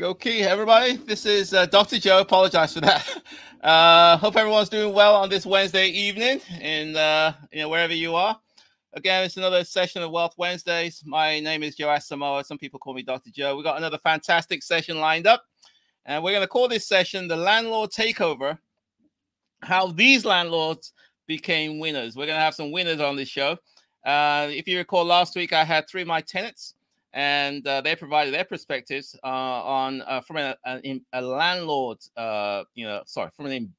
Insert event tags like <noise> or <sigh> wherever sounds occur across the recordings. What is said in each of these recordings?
Okay, everybody, this is uh, Dr. Joe. Apologize for that. <laughs> Uh, hope everyone's doing well on this Wednesday evening, and uh, you know wherever you are. Again, it's another session of Wealth Wednesdays. My name is Joe Asamoah. Some people call me Dr. Joe. We got another fantastic session lined up, and we're going to call this session "The Landlord Takeover." How these landlords became winners. We're going to have some winners on this show. Uh, if you recall, last week I had three of my tenants and uh, they provided their perspectives uh, on uh, from a, a, a landlord, uh, you know, sorry, from an,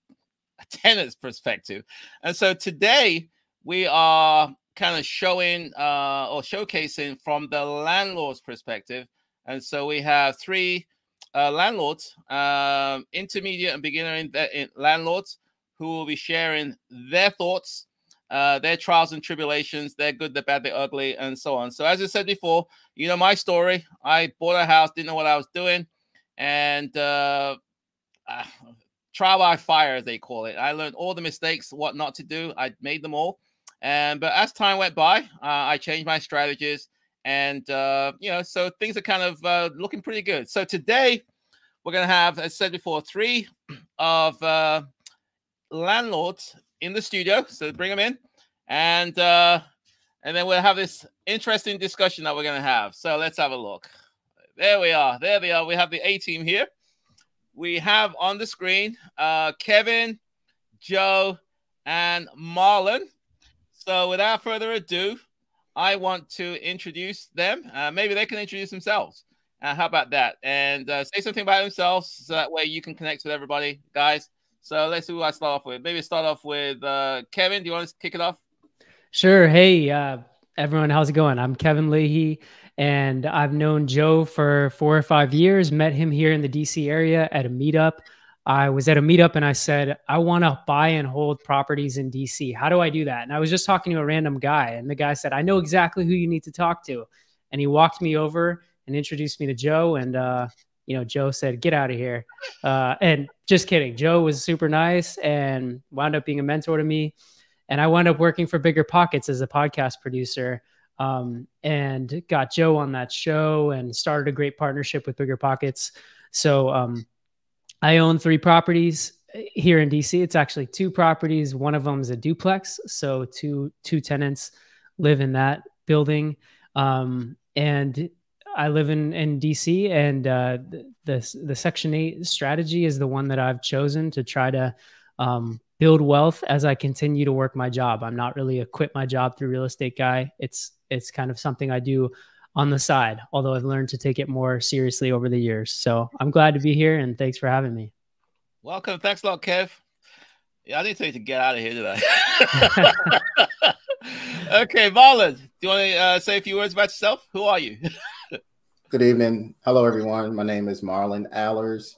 a tenant's perspective. And so today we are kind of showing uh, or showcasing from the landlord's perspective. And so we have three uh, landlords, um, intermediate and beginner in, in landlords, who will be sharing their thoughts uh, their trials and tribulations, they're good, they're bad, they're ugly, and so on. So, as I said before, you know my story. I bought a house, didn't know what I was doing, and uh, uh, trial by fire, as they call it. I learned all the mistakes, what not to do. I made them all, and but as time went by, uh, I changed my strategies, and uh, you know, so things are kind of uh, looking pretty good. So today, we're gonna have, as I said before, three of uh, landlords in the studio. So bring them in, and uh, and then we'll have this interesting discussion that we're going to have. So let's have a look. There we are. There they are. We have the A team here. We have on the screen uh, Kevin, Joe, and Marlon. So without further ado, I want to introduce them. Uh, maybe they can introduce themselves. Uh, how about that? And uh, say something about themselves so that way you can connect with everybody, guys. So let's see who I start off with. Maybe start off with uh, Kevin. Do you want to kick it off? Sure. Hey, uh, everyone, how's it going? I'm Kevin Leahy, and I've known Joe for four or five years. Met him here in the DC area at a meetup. I was at a meetup and I said, I want to buy and hold properties in DC. How do I do that? And I was just talking to a random guy, and the guy said, I know exactly who you need to talk to. And he walked me over and introduced me to Joe. And uh, you know, Joe said, get out of here. Uh, and just kidding. Joe was super nice and wound up being a mentor to me. And I wound up working for BiggerPockets as a podcast producer um, and got Joe on that show and started a great partnership with BiggerPockets. So um, I own three properties here in DC. It's actually two properties. One of them is a duplex. So two, two tenants live in that building. Um, and I live in, in DC, and uh, the the Section Eight strategy is the one that I've chosen to try to um, build wealth as I continue to work my job. I'm not really a quit my job through real estate guy. It's it's kind of something I do on the side, although I've learned to take it more seriously over the years. So I'm glad to be here, and thanks for having me. Welcome. Thanks a lot, Kev. Yeah, I didn't tell you to get out of here, I? <laughs> <laughs> okay, Marlon, do you want to uh, say a few words about yourself? Who are you? <laughs> Good evening. Hello, everyone. My name is Marlon Allers.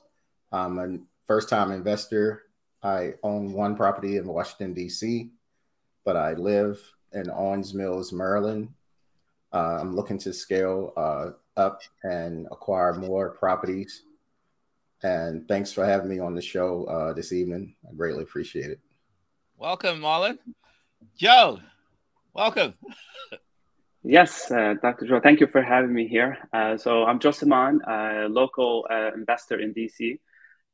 I'm a first time investor. I own one property in Washington, D.C., but I live in Owings Mills, Maryland. Uh, I'm looking to scale uh, up and acquire more properties. And thanks for having me on the show uh, this evening. I greatly appreciate it. Welcome, Marlon. Joe, welcome. <laughs> Yes, uh, Dr. Joe, thank you for having me here. Uh, so I'm Joe Simon, a local uh, investor in DC.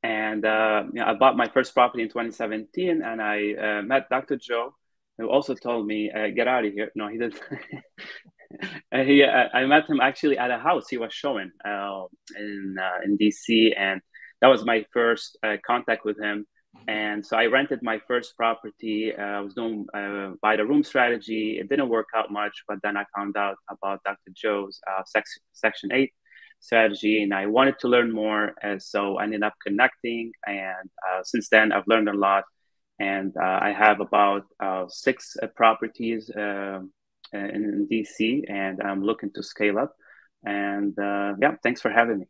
And uh, you know, I bought my first property in 2017 and I uh, met Dr. Joe, who also told me, uh, get out of here. No, he didn't. <laughs> he, I met him actually at a house he was showing in, in DC. And that was my first contact with him. And so I rented my first property. Uh, I was doing uh, buy the room strategy. It didn't work out much, but then I found out about Dr. Joe's uh, sex, Section 8 strategy and I wanted to learn more. And so I ended up connecting. And uh, since then, I've learned a lot. And uh, I have about uh, six properties in, in, DC, and I'm looking to scale up. And yeah, thanks for having me.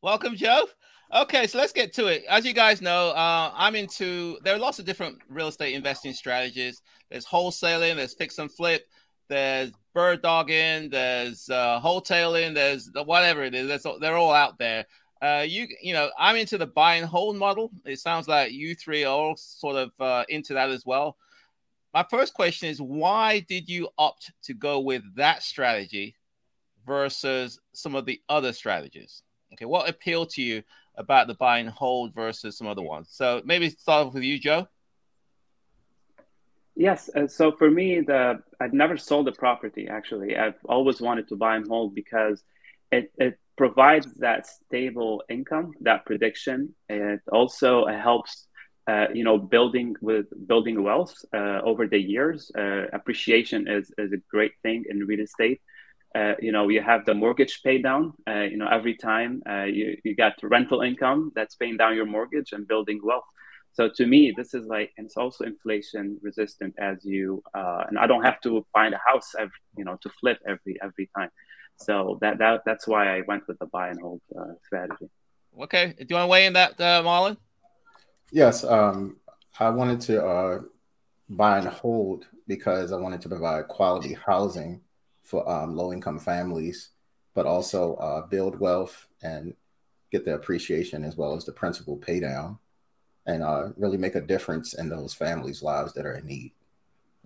Welcome, Joe. Okay, so let's get to it. As you guys know, uh, I'm into. There are lots of different real estate investing strategies. There's wholesaling, there's fix and flip, there's bird dogging, there's uh, wholetailing, there's whatever it is. They're all out there. Uh, you you know, I'm into the buy and hold model. It sounds like you three are all sort of uh, into that as well. My first question is, why did you opt to go with that strategy versus some of the other strategies? Okay, what appealed to you about the buy and hold versus some other ones? So maybe start off with you, Joe. Yes. Uh, so for me, the I've never sold a property. Actually, I've always wanted to buy and hold because it it provides that stable income, that prediction. It also helps, uh, you know, building with building wealth uh, over the years. Uh, appreciation is is a great thing in real estate. Uh, you know, you have the mortgage pay down. Uh, you know, every time you you got rental income that's paying down your mortgage and building wealth. So to me, this is like, and it's also inflation resistant as you, uh, and I don't have to find a house every, you know, to flip every every time. So that that that's why I went with the buy and hold uh, strategy. Okay, do you want to weigh in that, uh, Marlon? Yes, um, I wanted to uh, buy and hold because I wanted to provide quality housing for um, low income families, but also uh, build wealth and get the appreciation as well as the principal pay down and uh, really make a difference in those families' lives that are in need.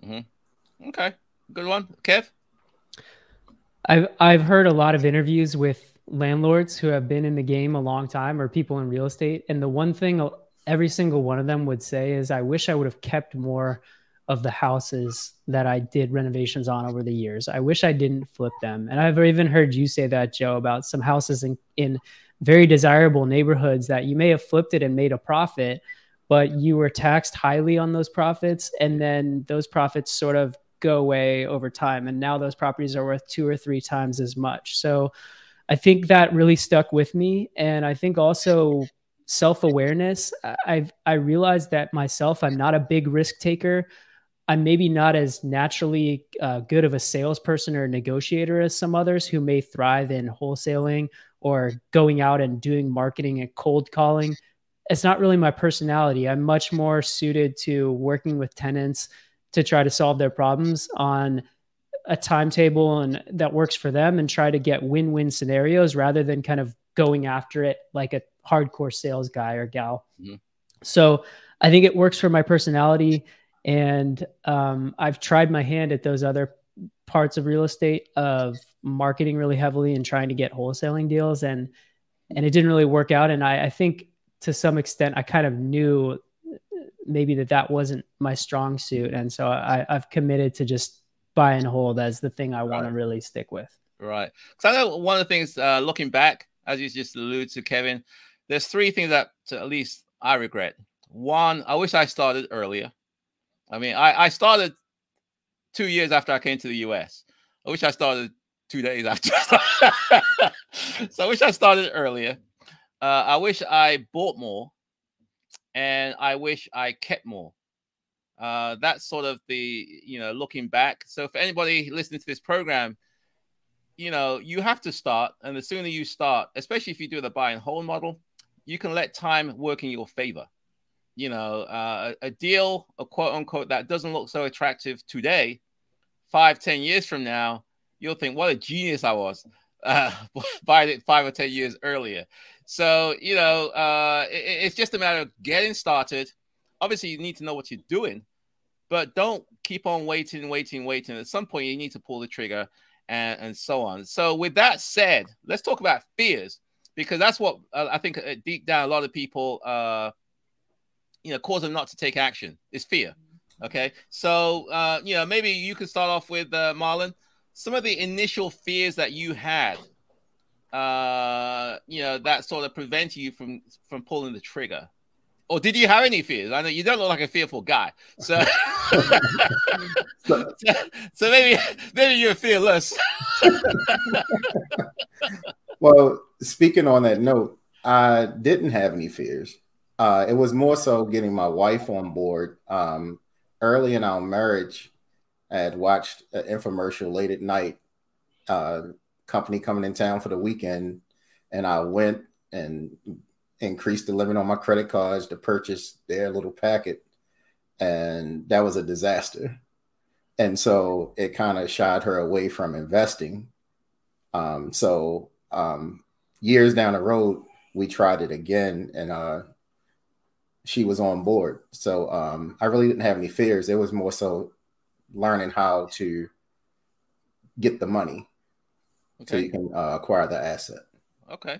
Mm-hmm. Okay, good one, Kev. I've I've heard a lot of interviews with landlords who have been in the game a long time or people in real estate, and the one thing every single one of them would say is, "I wish I would have kept more." Of the houses that I did renovations on over the years. I wish I didn't flip them. And I've even heard you say that, Joe, about some houses in, in very desirable neighborhoods that you may have flipped it and made a profit, but you were taxed highly on those profits. And then those profits sort of go away over time. And now those properties are worth two or three times as much. So I think that really stuck with me. And I think also self awareness. I've I realized that myself, I'm not a big risk taker. I'm maybe not as naturally uh, good of a salesperson or negotiator as some others who may thrive in wholesaling or going out and doing marketing and cold calling. It's not really my personality. I'm much more suited to working with tenants to try to solve their problems on a timetable and that works for them and try to get win-win scenarios rather than kind of going after it like a hardcore sales guy or gal. Mm-hmm. So I think it works for my personality. And um, I've tried my hand at those other parts of real estate of marketing really heavily and trying to get wholesaling deals and and it didn't really work out. And I, I think to some extent i kind of knew maybe that that wasn't my strong suit. And so I, i've committed to just buy and hold as the thing i right. want to really stick with. Right. Because i know one of the things uh, looking back as you just alluded to kevin there's three things that at least i regret. One i wish i started earlier i mean i, I started two years after I came to the US. I wish I started two days after. <laughs> so I wish I started earlier. Uh, I wish I bought more, and I wish I kept more. Uh, that's sort of the you know looking back. So for anybody listening to this program, you know you have to start, and the sooner you start, especially if you do the buy and hold model, you can let time work in your favor you know, uh, a deal, a quote unquote, that doesn't look so attractive today five, ten years from now, you'll think, what a genius I was uh, <laughs> buying it five or 10 years earlier. So, you know, uh, it, it's just a matter of getting started. Obviously, you need to know what you're doing, but don't keep on waiting, waiting, waiting. At some point, you need to pull the trigger and, and so on. So, with that said, let's talk about fears because that's what uh, I think uh, deep down a lot of people, uh, you know, cause them not to take action is fear. Okay, so uh, you know maybe you can start off with uh, Marlon. Some of the initial fears that you had, uh, you know, that sort of prevented you from from pulling the trigger. Or did you have any fears? I know you don't look like a fearful guy, so <laughs> <laughs> so, so maybe maybe you're fearless. <laughs> well, speaking on that note, I didn't have any fears. Uh, it was more so getting my wife on board. Um, early in our marriage, I had watched an infomercial late at night, uh, company coming in town for the weekend, and I went and increased the limit on my credit cards to purchase their little packet, and that was a disaster. And so it kind of shied her away from investing. Um, so um, years down the road, we tried it again, and uh, she was on board. So um, I really didn't have any fears. It was more so learning how to get the money okay. so you can uh, acquire the asset. Okay.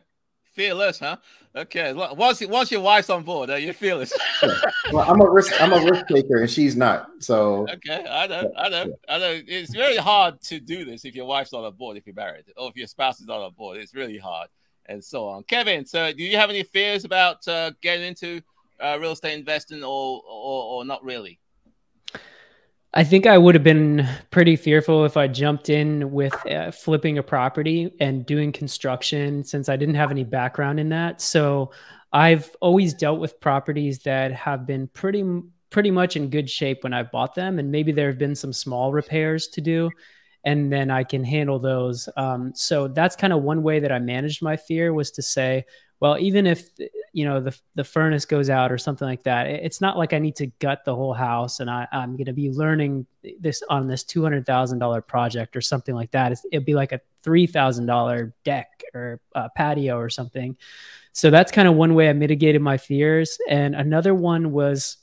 Fearless, huh? Okay. Once once your wife's on board, uh, you're fearless. <laughs> well, I'm a risk I'm a risk taker, and she's not. So okay, I know, I know, I know. It's very hard to do this if your wife's not on board, if you're married, or if your spouse is not on board. It's really hard, and so on. Kevin, so do you have any fears about uh, getting into uh, real estate investing, or, or or not really? I think I would have been pretty fearful if I jumped in with uh, flipping a property and doing construction since I didn't have any background in that. So I've always dealt with properties that have been pretty pretty much in good shape when I bought them, and maybe there have been some small repairs to do, and then I can handle those. Um, so that's kind of one way that I managed my fear was to say, well, even if you know the the furnace goes out or something like that, it's not like I need to gut the whole house and I, I'm going to be learning this on this two hundred thousand dollar project or something like that. It's, it'd be like a three thousand dollar deck or patio or something. So that's kind of one way I mitigated my fears, and another one was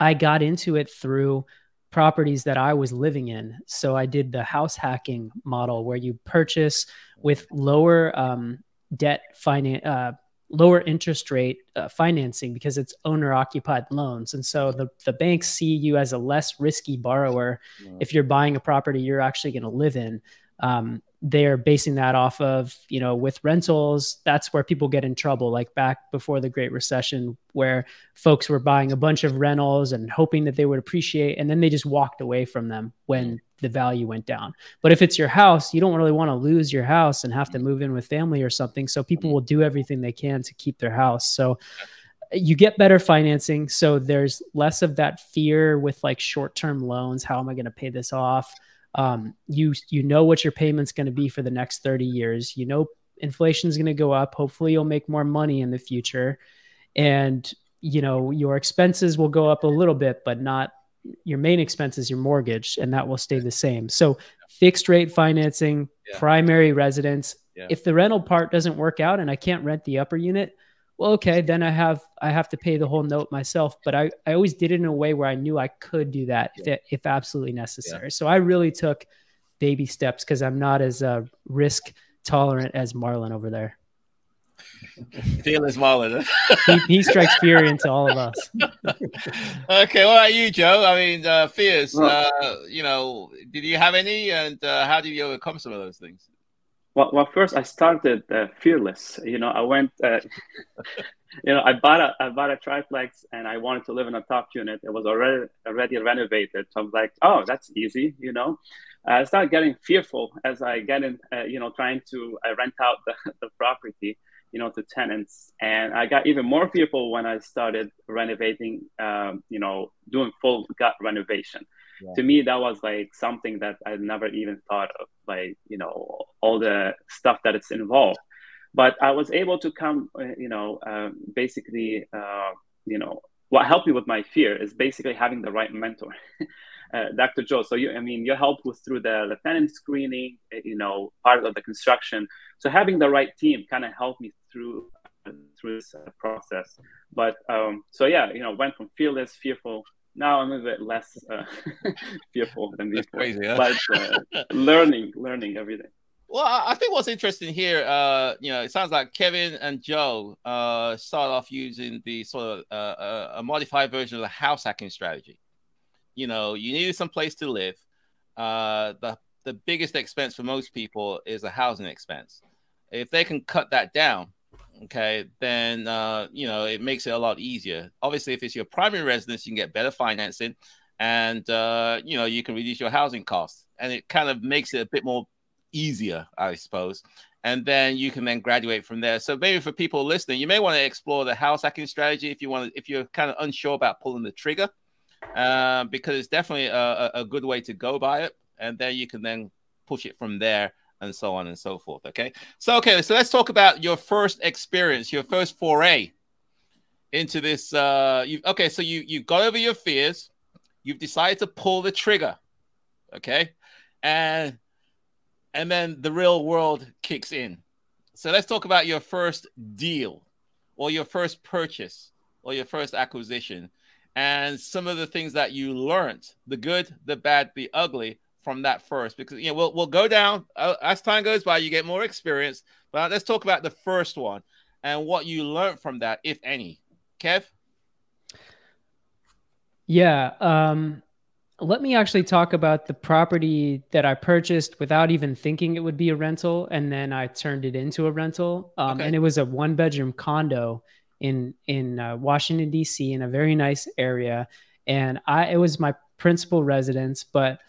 I got into it through properties that I was living in. So I did the house hacking model where you purchase with lower um, debt finance, uh, lower interest rate uh, financing because it's owner occupied loans. And so the, the banks see you as a less risky borrower. If you're buying a property you're actually going to live in, um, they're basing that off of you know with rentals that's where people get in trouble. Like back before the great recession where folks were buying a bunch of rentals and hoping that they would appreciate and then they just walked away from them when the value went down. But if it's your house you don't really want to lose your house and have to mm-hmm. move in with family or something so people mm-hmm. will do everything they can to keep their house. So you get better financing so there's less of that fear with like short-term loans. How am i going to pay this off um, you you know what your payment's going to be for the next 30 years you know inflation's going to go up hopefully you'll make more money in the future and you know your expenses will go up a little bit but not your main expense is your mortgage and that will stay the same so fixed rate financing yeah. primary residence yeah. if the rental part doesn't work out and i can't rent the upper unit well, okay, then I have I have to pay the whole note myself. But I, I always did it in a way where I knew I could do that yeah. if, if absolutely necessary. Yeah. So I really took baby steps because I'm not as uh, risk tolerant as Marlon over there. <laughs> Fearless Marlon. <laughs> he, he, strikes fear into all of us. <laughs> okay, what about you, Joe? I mean, uh, fears. Uh, you know, did you have any, and uh, how did you overcome some of those things? Well, well, first I started uh, fearless. You know, I went. Uh, <laughs> you know, I bought a I bought a triplex, and I wanted to live in a top unit. It was already already renovated, so I was like, "Oh, that's easy." You know, I started getting fearful as I get in. Uh, you know, trying to uh, rent out the, <laughs> the property. You know, to tenants, and I got even more fearful when I started renovating. Um, you know, doing full gut renovation to me that was like something that i never even thought of like you know all the stuff that it's involved. But i was able to come uh, you know uh, basically uh, you know what helped me with my fear is basically having the right mentor <laughs> uh, dr joe. So you i mean your help was through the tenant screening uh, you know part of the construction. So having the right team kind of helped me through through this process. But um so yeah you know went from fearless fearful now I'm a bit less uh, <laughs> fearful than before. Crazy, huh? But uh, <laughs> learning, learning everything. Well, I think what's interesting here, uh, you know, it sounds like Kevin and Joe uh, start off using the sort of uh, uh, a modified version of the house hacking strategy. You know, you needed some place to live. Uh, the the biggest expense for most people is a housing expense. If they can cut that down, okay, then uh, you know it makes it a lot easier. Obviously, if it's your primary residence, you can get better financing, and uh, you know you can reduce your housing costs, and it kind of makes it a bit more easier, I suppose. And then you can then graduate from there. So maybe for people listening, you may want to explore the house hacking strategy if you want to, if you're kind of unsure about pulling the trigger, uh, because it's definitely a, a good way to go by it. And then you can then push it from there and so on and so forth. Okay. So, okay. So let's talk about your first experience, your first foray into this. Uh, you okay. So you, you got over your fears. You've decided to pull the trigger. Okay. And, and then the real world kicks in. So let's talk about your first deal or your first purchase or your first acquisition and some of the things that you learned the good, the bad, the ugly from that first because you know we'll we'll go down uh, as time goes by. You get more experience, but let's talk about the first one. and what you learned from that, if any. Kev? Yeah. Um, let me actually talk about the property that I purchased without even thinking it would be a rental, and then I turned it into a rental. Um, okay. And it was a one bedroom condo in in uh, Washington D.C. in a very nice area, and I it was my principal residence. But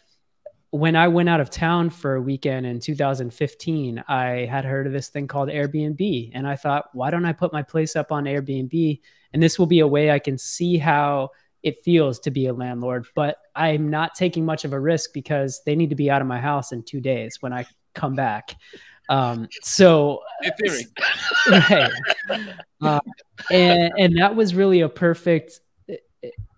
when I went out of town for a weekend in 2015, I had heard of this thing called Airbnb, and I thought, why don't I put my place up on Airbnb? And this will be a way I can see how it feels to be a landlord, but I'm not taking much of a risk because they need to be out of my house in two days when I come back. Um, so, <laughs> right. Uh, and, and that was really a perfect uh,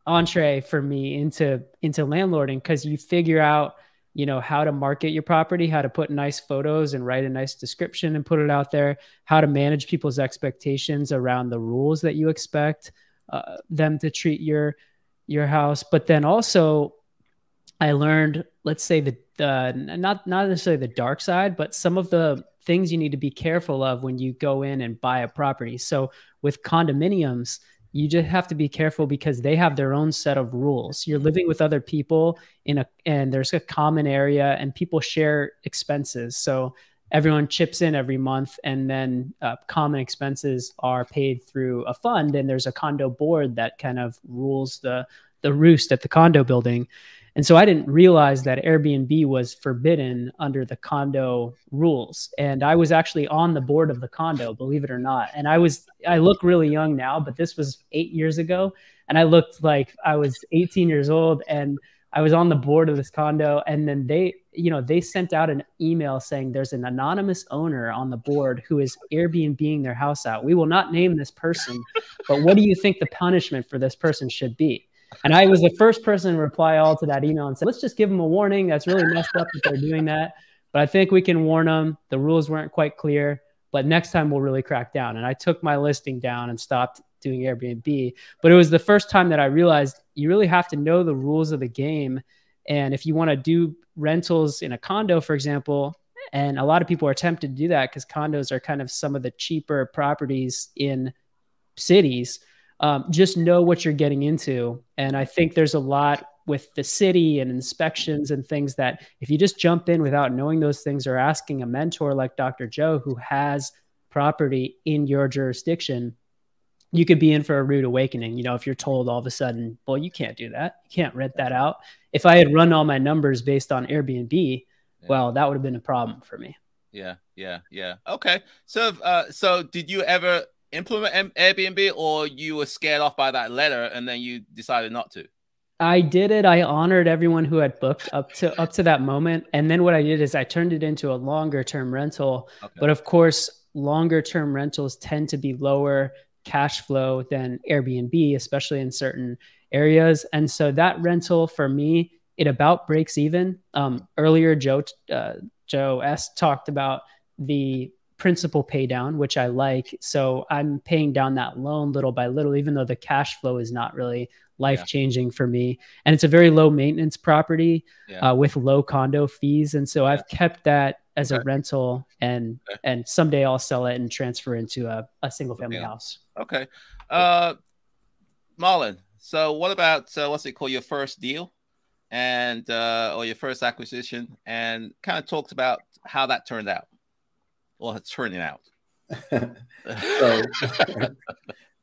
entree for me into, into landlording because you figure out, you know, how to market your property, how to put nice photos and write a nice description and put it out there, how to manage people's expectations around the rules that you expect uh, them to treat your your house. But then also, I learned, let's say the uh, not not necessarily the dark side, but some of the things you need to be careful of when you go in and buy a property. So with condominiums, you just have to be careful because they have their own set of rules. You're living with other people in a and there's a common area and people share expenses. So everyone chips in every month and then uh, common expenses are paid through a fund and there's a condo board that kind of rules the the roost at the condo building and so i didn't realize that airbnb was forbidden under the condo rules and i was actually on the board of the condo believe it or not and i was i look really young now but this was eight years ago and i looked like i was 18 years old and I was on the board of this condo, and then they, you know, they sent out an email saying there's an anonymous owner on the board who is Airbnbing their house out. We will not name this person, but what do you think the punishment for this person should be? And I was the first person to reply all to that email and said, let's just give them a warning. That's really messed up that they're doing that. But I think we can warn them. The rules weren't quite clear, but next time we'll really crack down. And I took my listing down and stopped doing Airbnb. But it was the first time that I realized you really have to know the rules of the game. And if you want to do rentals in a condo, for example, and a lot of people are tempted to do that because condos are kind of some of the cheaper properties in cities. Um, just know what you're getting into. And I think there's a lot with the city and inspections and things that if you just jump in without knowing those things or asking a mentor like Dr. Joe who has property in your jurisdiction, you could be in for a rude awakening. You know, if you're told all of a sudden, well, you can't do that. You can't rent that out. If I had run all my numbers based on Airbnb, yeah. well, that would have been a problem for me. Yeah, yeah, yeah. Okay. So, uh, so did you ever implement Airbnb, or you were scared off by that letter, and then you decided not to? I did it. I honored everyone who had booked up to up to that moment, and then what I did is I turned it into a longer term rental. Okay. But of course, longer term rentals tend to be lower cash flow than Airbnb, especially in certain areas. And so that rental for me, it about breaks even. Um, earlier, Joe uh, Joe S talked about the principal pay down, which I like. So I'm paying down that loan little by little, even though the cash flow is not really life changing yeah. for me. And it's a very low maintenance property yeah. uh, with low condo fees. And so yeah. I've kept that as okay. a rental and okay. and someday I'll sell it and transfer into a, a single family house. Okay. Uh Marlon, so what about uh, what's it called your first deal and uh or your first acquisition and kind of talked about how that turned out or it's turning out. so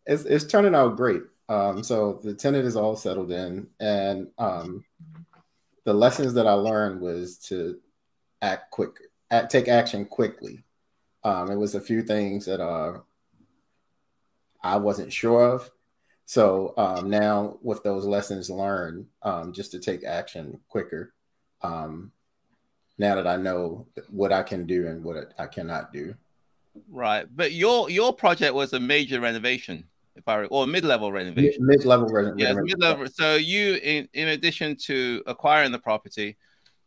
it's it's turning out great. Um so the tenant is all settled in and um the lessons that I learned was to act quicker take action quickly. Um, it was a few things that uh, I wasn't sure of. So um, now, with those lessons learned, um, just to take action quicker, um, now that I know what I can do and what I cannot do. Right, but your your project was a major renovation, if I or mid level renovation. Mid level renovation. Yeah, mid level. So you, in in addition to acquiring the property,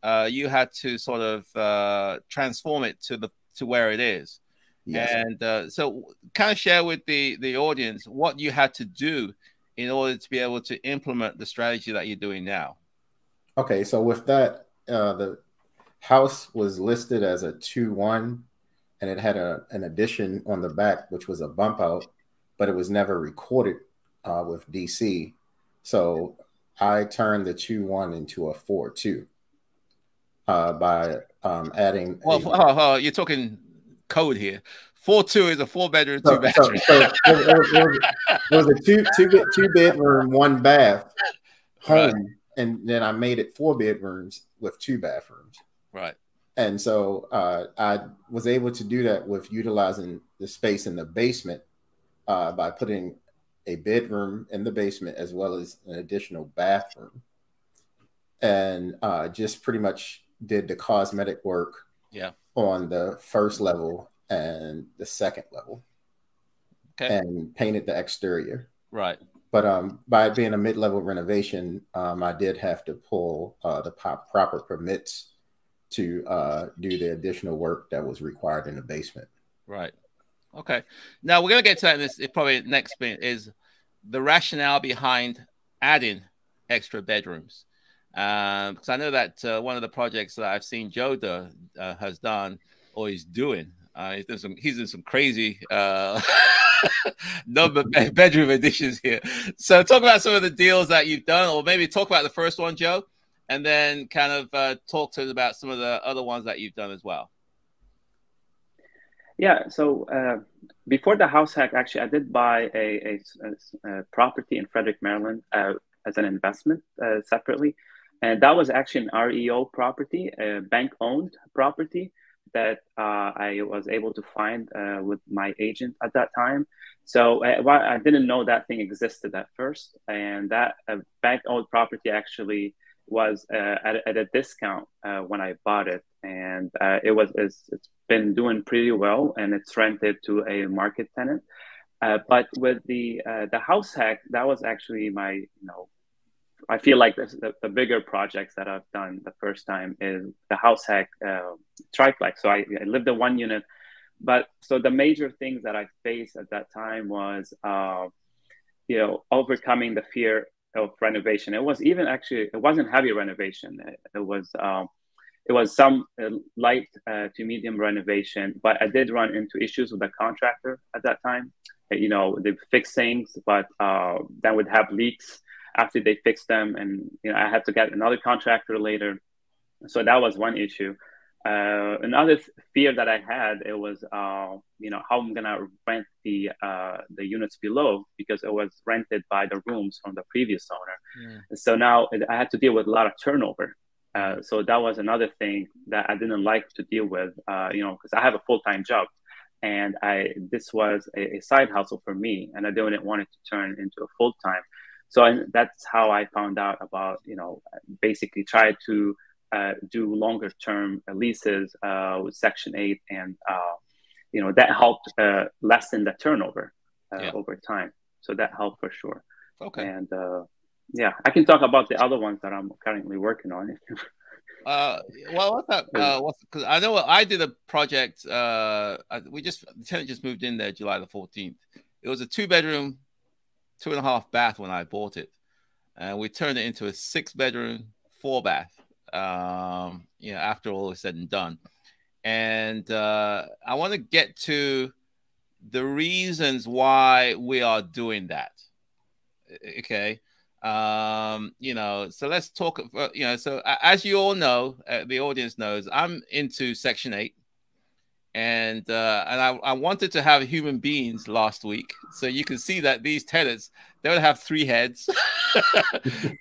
uh, you had to sort of uh, transform it to the to where it is. Yes. And uh, so, kind of share with the the audience what you had to do in order to be able to implement the strategy that you're doing now. Okay, so with that, uh, the house was listed as a two one, and it had a, an addition on the back, which was a bump out, but it was never recorded uh, with DC. So I turned the 2 1 into a 4 2 uh, by um, adding. Well, a, oh, oh, you're talking code here. Four two is a four bedroom, two so, bathroom. So, so it, was, it, was, a two two two bedroom, one bath home, right. and then I made it four bedrooms with two bathrooms. Right. And so uh, I was able to do that with utilizing the space in the basement uh, by putting a bedroom in the basement as well as an additional bathroom, and uh, just pretty much did the cosmetic work. Yeah. On the first level and the second level, okay. and painted the exterior. Right. But um, by it being a mid-level renovation, um, I did have to pull uh, the pop- proper permits to uh, do the additional work that was required in the basement. Right. Okay. Now we're going to get to that in this. Probably next bit is the rationale behind adding extra bedrooms. Um, because I know that uh, one of the projects that I've seen Joe do, uh, has done or is doing, uh, he's doing some he's in some crazy uh, <laughs> number bedroom additions here. So talk about some of the deals that you've done, or maybe talk about the first one, Joe, and then kind of uh, talk to us about some of the other ones that you've done as well. Yeah, so uh, before the house hack, actually, I did buy a, a, a property in Frederick, Maryland, uh, as an investment uh, separately, and that was actually an REO property, a bank-owned property that uh, I was able to find uh, with my agent at that time. So uh, I didn't know that thing existed at first, and that bank-owned property actually was at, at, a discount when I bought it, and it was it's, it's been doing pretty well and it's rented to a market tenant. Uh, but with the uh, the house hack, that was actually my you know, I feel like this, the, the bigger projects that I've done the first time is the house hack uh, triplex. So I, I lived in one unit, but so the major things that I faced at that time was uh, you know overcoming the fear of renovation. It was even actually it wasn't heavy renovation. It, it was um, it was some uh, light uh, to medium renovation, but I did run into issues with the contractor at that time. Uh, you know, they fix things, but uh, then would have leaks after they fixed them, and you know, I had to get another contractor later. So that was one issue. Uh, another fear that I had it was, uh, you know, how I'm gonna rent the the units below because it was rented by the rooms from the previous owner. Yeah. So now I had to deal with a lot of turnover uh, so that was another thing that I didn't like to deal with, uh, you know, because I have a full time job, and I this was a, a, side hustle for me, and I didn't want it to turn into a full time. So I, that's how I found out about, you know, basically try to uh, do longer term leases uh, with Section Eight, and uh, you know that helped lessen the turnover yeah. over time. So that helped for sure. Okay. And yeah, I can talk about the other ones that I'm currently working on. <laughs> uh, well, what's that? Uh, what's because I know I did a project. Uh, we just the tenant just moved in there July the 14th. It was a two bedroom, two and a half bath when I bought it, and we turned it into a six bedroom, four bath. Um, you know, after all is said and done, and uh, I want to get to the reasons why we are doing that. Okay um you know so let's talk uh, you know so as you all know uh, the audience knows i'm into section 8 and uh and I, I wanted to have human beings last week so you can see that these tenants they would have three heads. <laughs>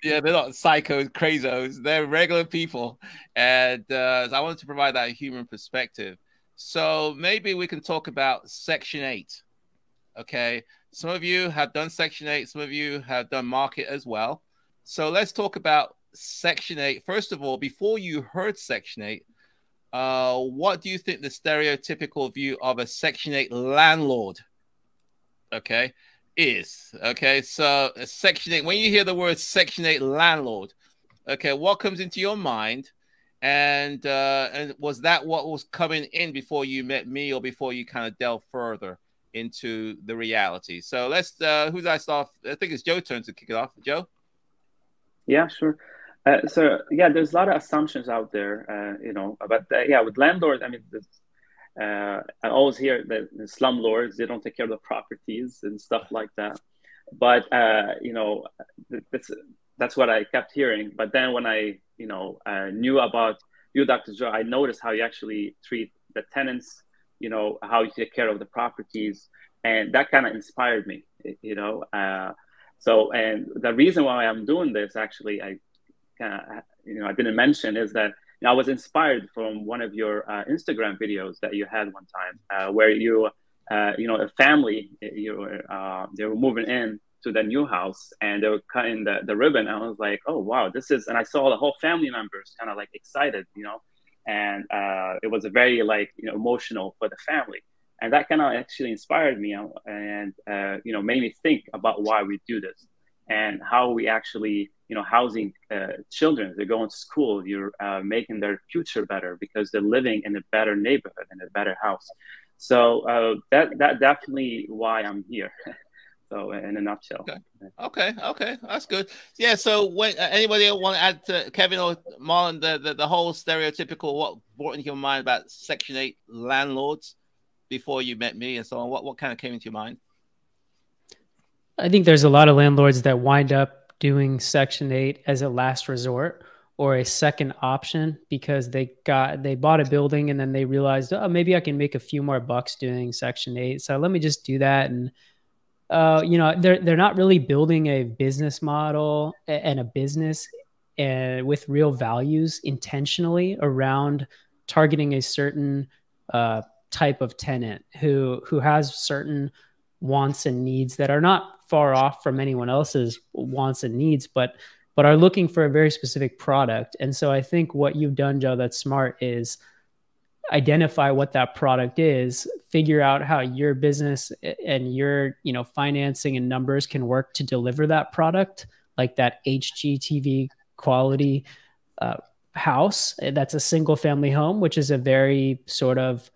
Yeah they're not psychos crazos. They're regular people. And uh i wanted to provide that human perspective. So maybe we can talk about section 8 okay? Some of you have done Section 8, some of you have done market as well. So let's talk about Section 8. First of all, before you heard Section 8, uh, what do you think the stereotypical view of a Section 8 landlord, okay, is? Okay, so Section 8, when you hear the word Section 8 landlord, okay, what comes into your mind? And uh, and was that what was coming in before you met me or before you kind of delve further? into the reality. So let's uh who's I start? I think it's Joe turn to kick it off. Joe? Yeah, sure. Uh, so yeah, there's a lot of assumptions out there, uh, you know, but uh, yeah, with landlords, I mean, uh, I always hear that slumlords they don't take care of the properties and stuff like that. But uh, you know, that's that's what I kept hearing. But then when I you know uh, knew about you, Dr. Joe, I noticed how you actually treat the tenants. You know how you take care of the properties, and that kind of inspired me. You know, uh, so and the reason why I'm doing this actually, I kind of you know I didn't mention is that I was inspired from one of your uh, Instagram videos that you had one time, uh, where you, uh, you know, a family, you were, uh, they were moving in to the new house and they were cutting the, the ribbon. I was like, oh, wow, this is, and I saw the whole family members kind of like excited, you know, and uh, it was a very like, you know, emotional for the family. And that kind of actually inspired me and, uh, you know, made me think about why we do this and how we actually you know housing uh, children they're going to school you're uh, making their future better because they're living in a better neighborhood in a better house. So uh, that that definitely why i'm here. <laughs> So in a nutshell. Okay. Okay, okay. that's good. Yeah so when uh, anybody want to add to kevin or marlon the, the, the whole stereotypical what brought into your mind about section 8 landlords before you met me and so on? What, what kind of came into your mind? I think there's a lot of landlords that wind up doing Section 8 as a last resort or a second option because they got they bought a building and then they realized oh maybe I can make a few more bucks doing Section 8 so let me just do that. And uh, you know they're they're not really building a business model and a business and uh, with real values intentionally around targeting a certain uh, type of tenant who who has certain wants and needs that are not far off from anyone else's wants and needs, but but are looking for a very specific product. And so I think what you've done, Joe, that's smart is identify what that product is, figure out how your business and your, you know, financing and numbers can work to deliver that product, like that HGTV quality uh, house. That's a single family home, which is a very sort of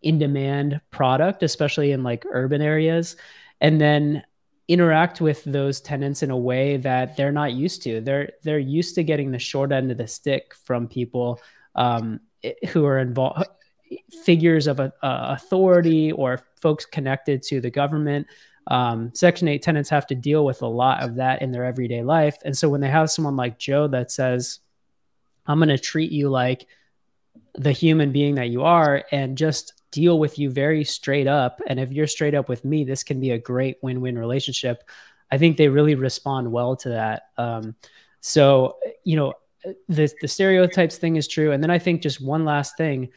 in demand product, especially in like urban areas. And then interact with those tenants in a way that they're not used to. They're they're used to getting the short end of the stick from people um, who are involved, figures of a, a authority or folks connected to the government. Um, Section 8 tenants have to deal with a lot of that in their everyday life. And so when they have someone like Joe that says, I'm going to treat you like the human being that you are and just deal with you very straight up. And if you're straight up with me, this can be a great win win relationship. I think they really respond well to that. Um, so, you know, the, the stereotypes thing is true. And then I think just one last thing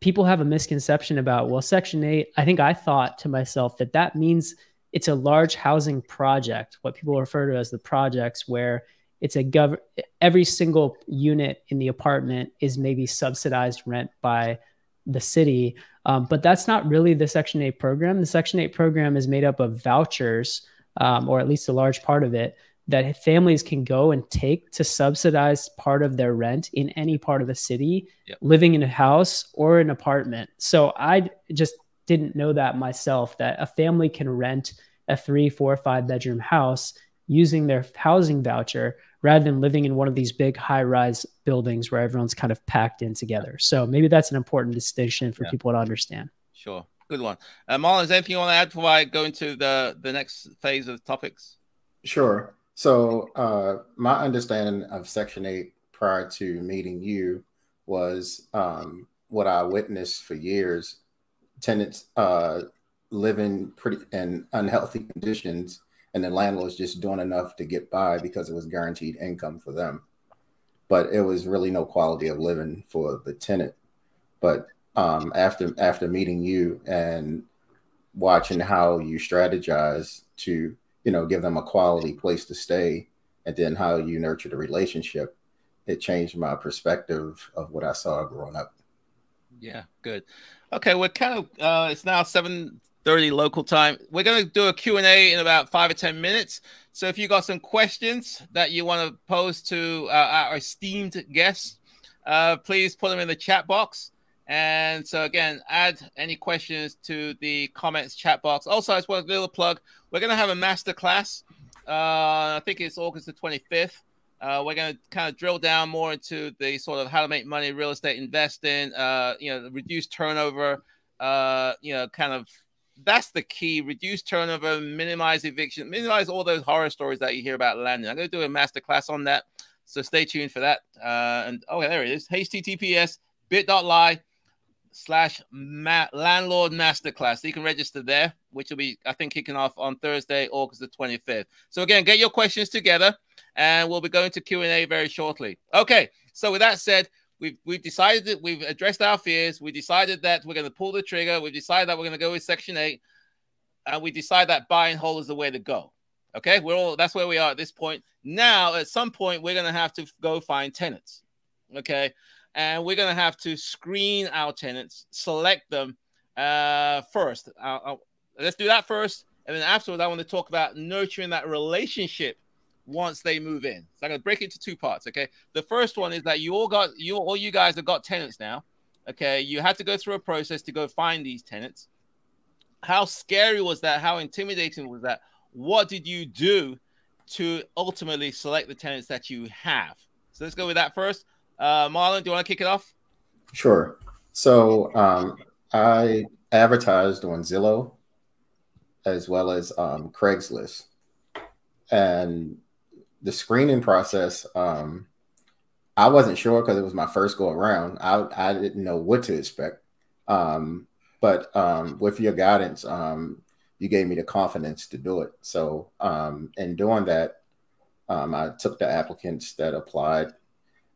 people have a misconception about, well, Section 8, I think I thought to myself that that means it's a large housing project, what people refer to as the projects, where it's a gov every single unit in the apartment is maybe subsidized rent by the city. Um, but that's not really the Section 8 program. The Section 8 program is made up of vouchers, um, or at least a large part of it, that families can go and take to subsidize part of their rent in any part of the city, yep. living in a house or an apartment. So I just didn't know that myself that a family can rent a three, four, five bedroom house using their housing voucher rather than living in one of these big high rise buildings where everyone's kind of packed in together. So maybe that's an important distinction for yeah. people to understand. Sure. Good one. Uh, Marlon, is there anything you want to add before I go into the, the next phase of topics? Sure. So uh, my understanding of Section 8 prior to meeting you was um, what I witnessed for years tenants uh, living pretty in unhealthy conditions and the landlord's just doing enough to get by because it was guaranteed income for them. But it was really no quality of living for the tenant. But um, after after meeting you and watching how you strategize to you know give them a quality place to stay, and then how you nurture the relationship, it changed my perspective of what I saw growing up. Yeah, good. Okay, we're kind of uh, it's now seven 30 local time. We're going to do a Q&A in about five or 10 minutes. So if you got some questions that you want to pose to uh, our esteemed guests, uh, please put them in the chat box. And so again, add any questions to the comments chat box. Also, I just want a little plug. We're going to have a master class. Uh, I think it's August the 25th. Uh, we're going to kind of drill down more into the sort of how to make money, real estate investing, uh, you know, reduce turnover, uh, you know, kind of that's the key. Reduce turnover, minimize eviction, minimize all those horror stories that you hear about landing. I'm going to do a master class on that. So stay tuned for that. Uh, and oh, there it is. HTTPS bit.ly slash landlord masterclass. So you can register there, which will be, I think, kicking off on Thursday, August the 25th. So again, get your questions together and we'll be going to Q&A very shortly. Okay. So with that said, we've we've decided that we've addressed our fears. We decided that we're going to pull the trigger. We've decided that we're going to go with Section Eight, and we decide that buy and hold is the way to go. Okay, we're all that's where we are at this point. Now, at some point, we're going to have to go find tenants. Okay, and we're going to have to screen our tenants, select them uh, first. I'll, I'll, let's do that first, and then afterwards, I want to talk about nurturing that relationship once they move in. So I'm gonna break it into two parts. Okay. The first one is that you all got you all you guys have got tenants now. Okay. You had to go through a process to go find these tenants. How scary was that? How intimidating was that? What did you do to ultimately select the tenants that you have? So let's go with that first. Uh, Marlon, do you want to kick it off? Sure. So um, I advertised on Zillow as well as um, Craigslist. And the screening process, um, I wasn't sure because it was my first go around. I I didn't know what to expect. Um, but um, with your guidance, um, you gave me the confidence to do it. So um, in doing that, um, I took the applicants that applied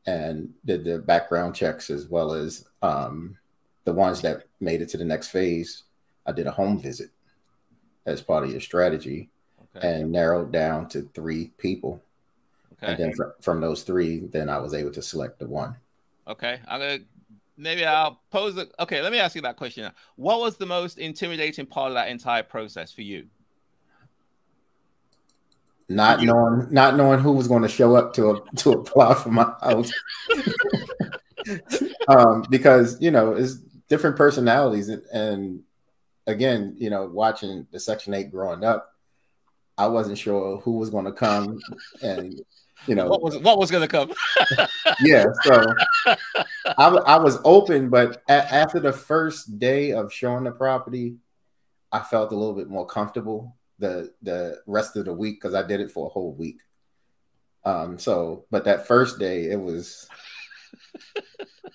and did the background checks as well as um, the ones that made it to the next phase. I did a home visit as part of your strategy okay. and narrowed down to three people Okay. And then fr- from those three, then I was able to select the one. Okay. I'm gonna maybe I'll pose it. Okay, let me ask you that question. Now. What was the most intimidating part of that entire process for you? Not you. knowing, not knowing who was going to show up to to <laughs> apply for my house, <laughs> um, because you know it's different personalities, and, and again, you know, watching the Section Eight growing up, I wasn't sure who was going to come and you know what was what was going to come. <laughs> yeah, so I, I was open, but a, after the first day of showing the property, I felt a little bit more comfortable the the rest of the week because I did it for a whole week. Um, so, but that first day, it was,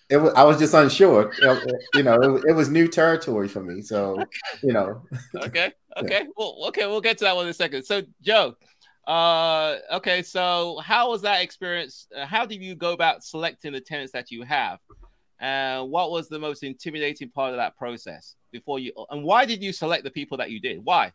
it was, I was just unsure. You know, it, it was new territory for me. So, you know. okay. <laughs> Okay. Yeah. Well, okay. We'll get to that one in a second. So, Joe, uh, okay, so how was that experience? Uh, how did you go about selecting the tenants that you have? And uh, what was the most intimidating part of that process before you? And why did you select the people that you did? Why?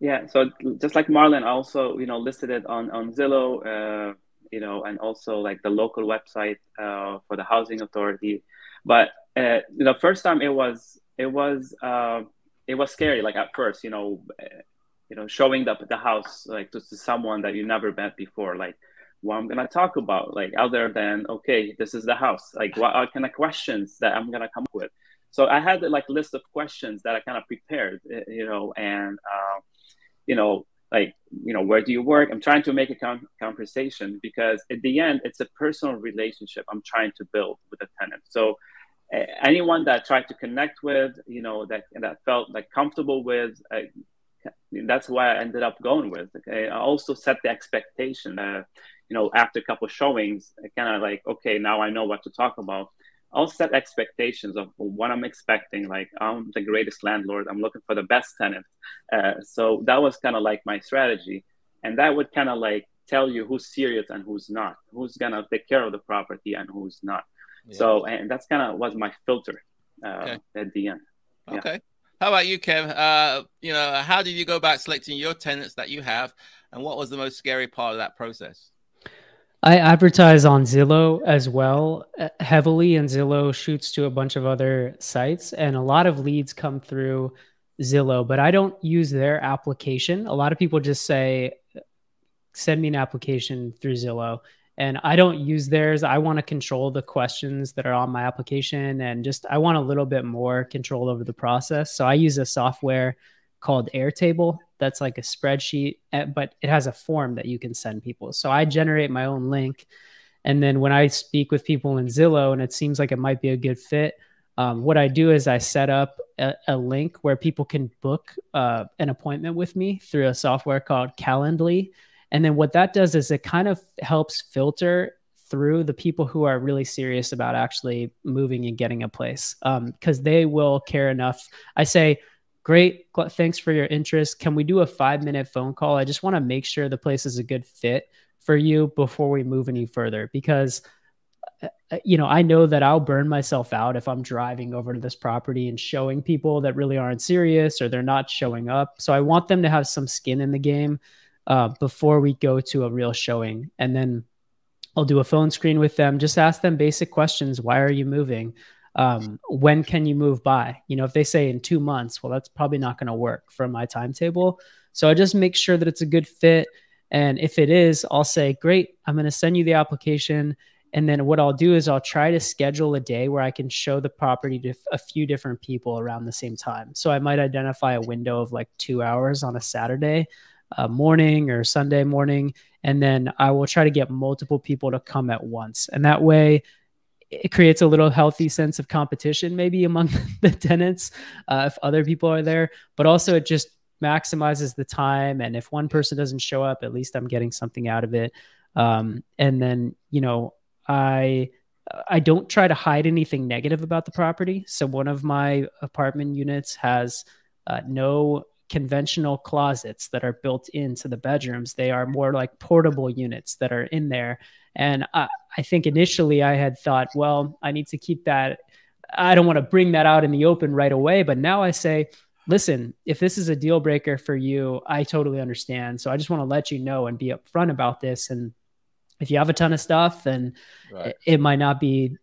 Yeah, so just like Marlon, also you know listed it on on Zillow, uh, you know, and also like the local website uh, for the housing authority. But uh, the first time it was it was uh, it was scary. Like at first, you know, you know showing up at the house like to, to someone that you never met before like what i'm gonna talk about like other than okay this is the house like what kind of questions that i'm gonna come up with. So i had like list of questions that i kind of prepared eh, you know and uh, you know like you know where do you work? I'm trying to make a con- conversation because at the end it's a personal relationship i'm trying to build with a tenant. So uh, anyone that I tried to connect with you know that that felt like comfortable with uh, that's why I ended up going with. Okay, I also set the expectation. Uh, you know, after a couple showings, I kind of like, okay, now I know what to talk about. I'll set expectations of what I'm expecting. Like, I'm the greatest landlord. I'm looking for the best tenant. Uh, so that was kind of like my strategy, and that would kind of like tell you who's serious and who's not, who's gonna take care of the property and who's not. Yeah. So, and that's kind of was my filter uh, okay. at the end. Okay. How about you, Kev? Uh, you know, how did you go about selecting your tenants that you have, and what was the most scary part of that process? I advertise on Zillow as well uh, heavily, and Zillow shoots to a bunch of other sites, and a lot of leads come through Zillow, but I don't use their application. A lot of people just say, send me an application through Zillow and I don't use theirs. I want to control the questions that are on my application and just I want a little bit more control over the process. So I use a software called Airtable that's like a spreadsheet, eh, but it has a form that you can send people. So I generate my own link. And then when I speak with people in Zillow and it seems like it might be a good fit, um, what I do is I set up a, a link where people can book uh, an appointment with me through a software called Calendly. And then what that does is it kind of helps filter through the people who are really serious about actually moving and getting a place because um, they will care enough. I say, great, thanks for your interest. Can we do a five minute phone call? I just want to make sure the place is a good fit for you before we move any further because uh, uh, you know, I know that I'll burn myself out if I'm driving over to this property and showing people that really aren't serious or they're not showing up. So I want them to have some skin in the game uh, before we go to a real showing. And then I'll do a phone screen with them, just ask them basic questions. Why are you moving? Um, when can you move by? You know, if they say in two months, well, that's probably not going to work for my timetable. So I just make sure that it's a good fit. And if it is, I'll say, great, I'm going to send you the application and then what I'll do is I'll try to schedule a day where I can show the property to a few different people around the same time. So I might identify a window of like two hours on a Saturday uh, morning or Sunday morning. And then I will try to get multiple people to come at once. And that way, it creates a little healthy sense of competition maybe among <laughs> the tenants uh, if other people are there but also it just maximizes the time and if one person doesn't show up at least i'm getting something out of it um, and then you know I I don't try to hide anything negative about the property. So one of my apartment units has uh, no conventional closets that are built into the bedrooms. They are more like portable units that are in there. And I, I think initially I had thought, well, I need to keep that. I don't want to bring that out in the open right away. But now I say, listen, if this is a deal breaker for you, I totally understand. So I just want to let you know and be upfront about this. And if you have a ton of stuff, then right. it, might not be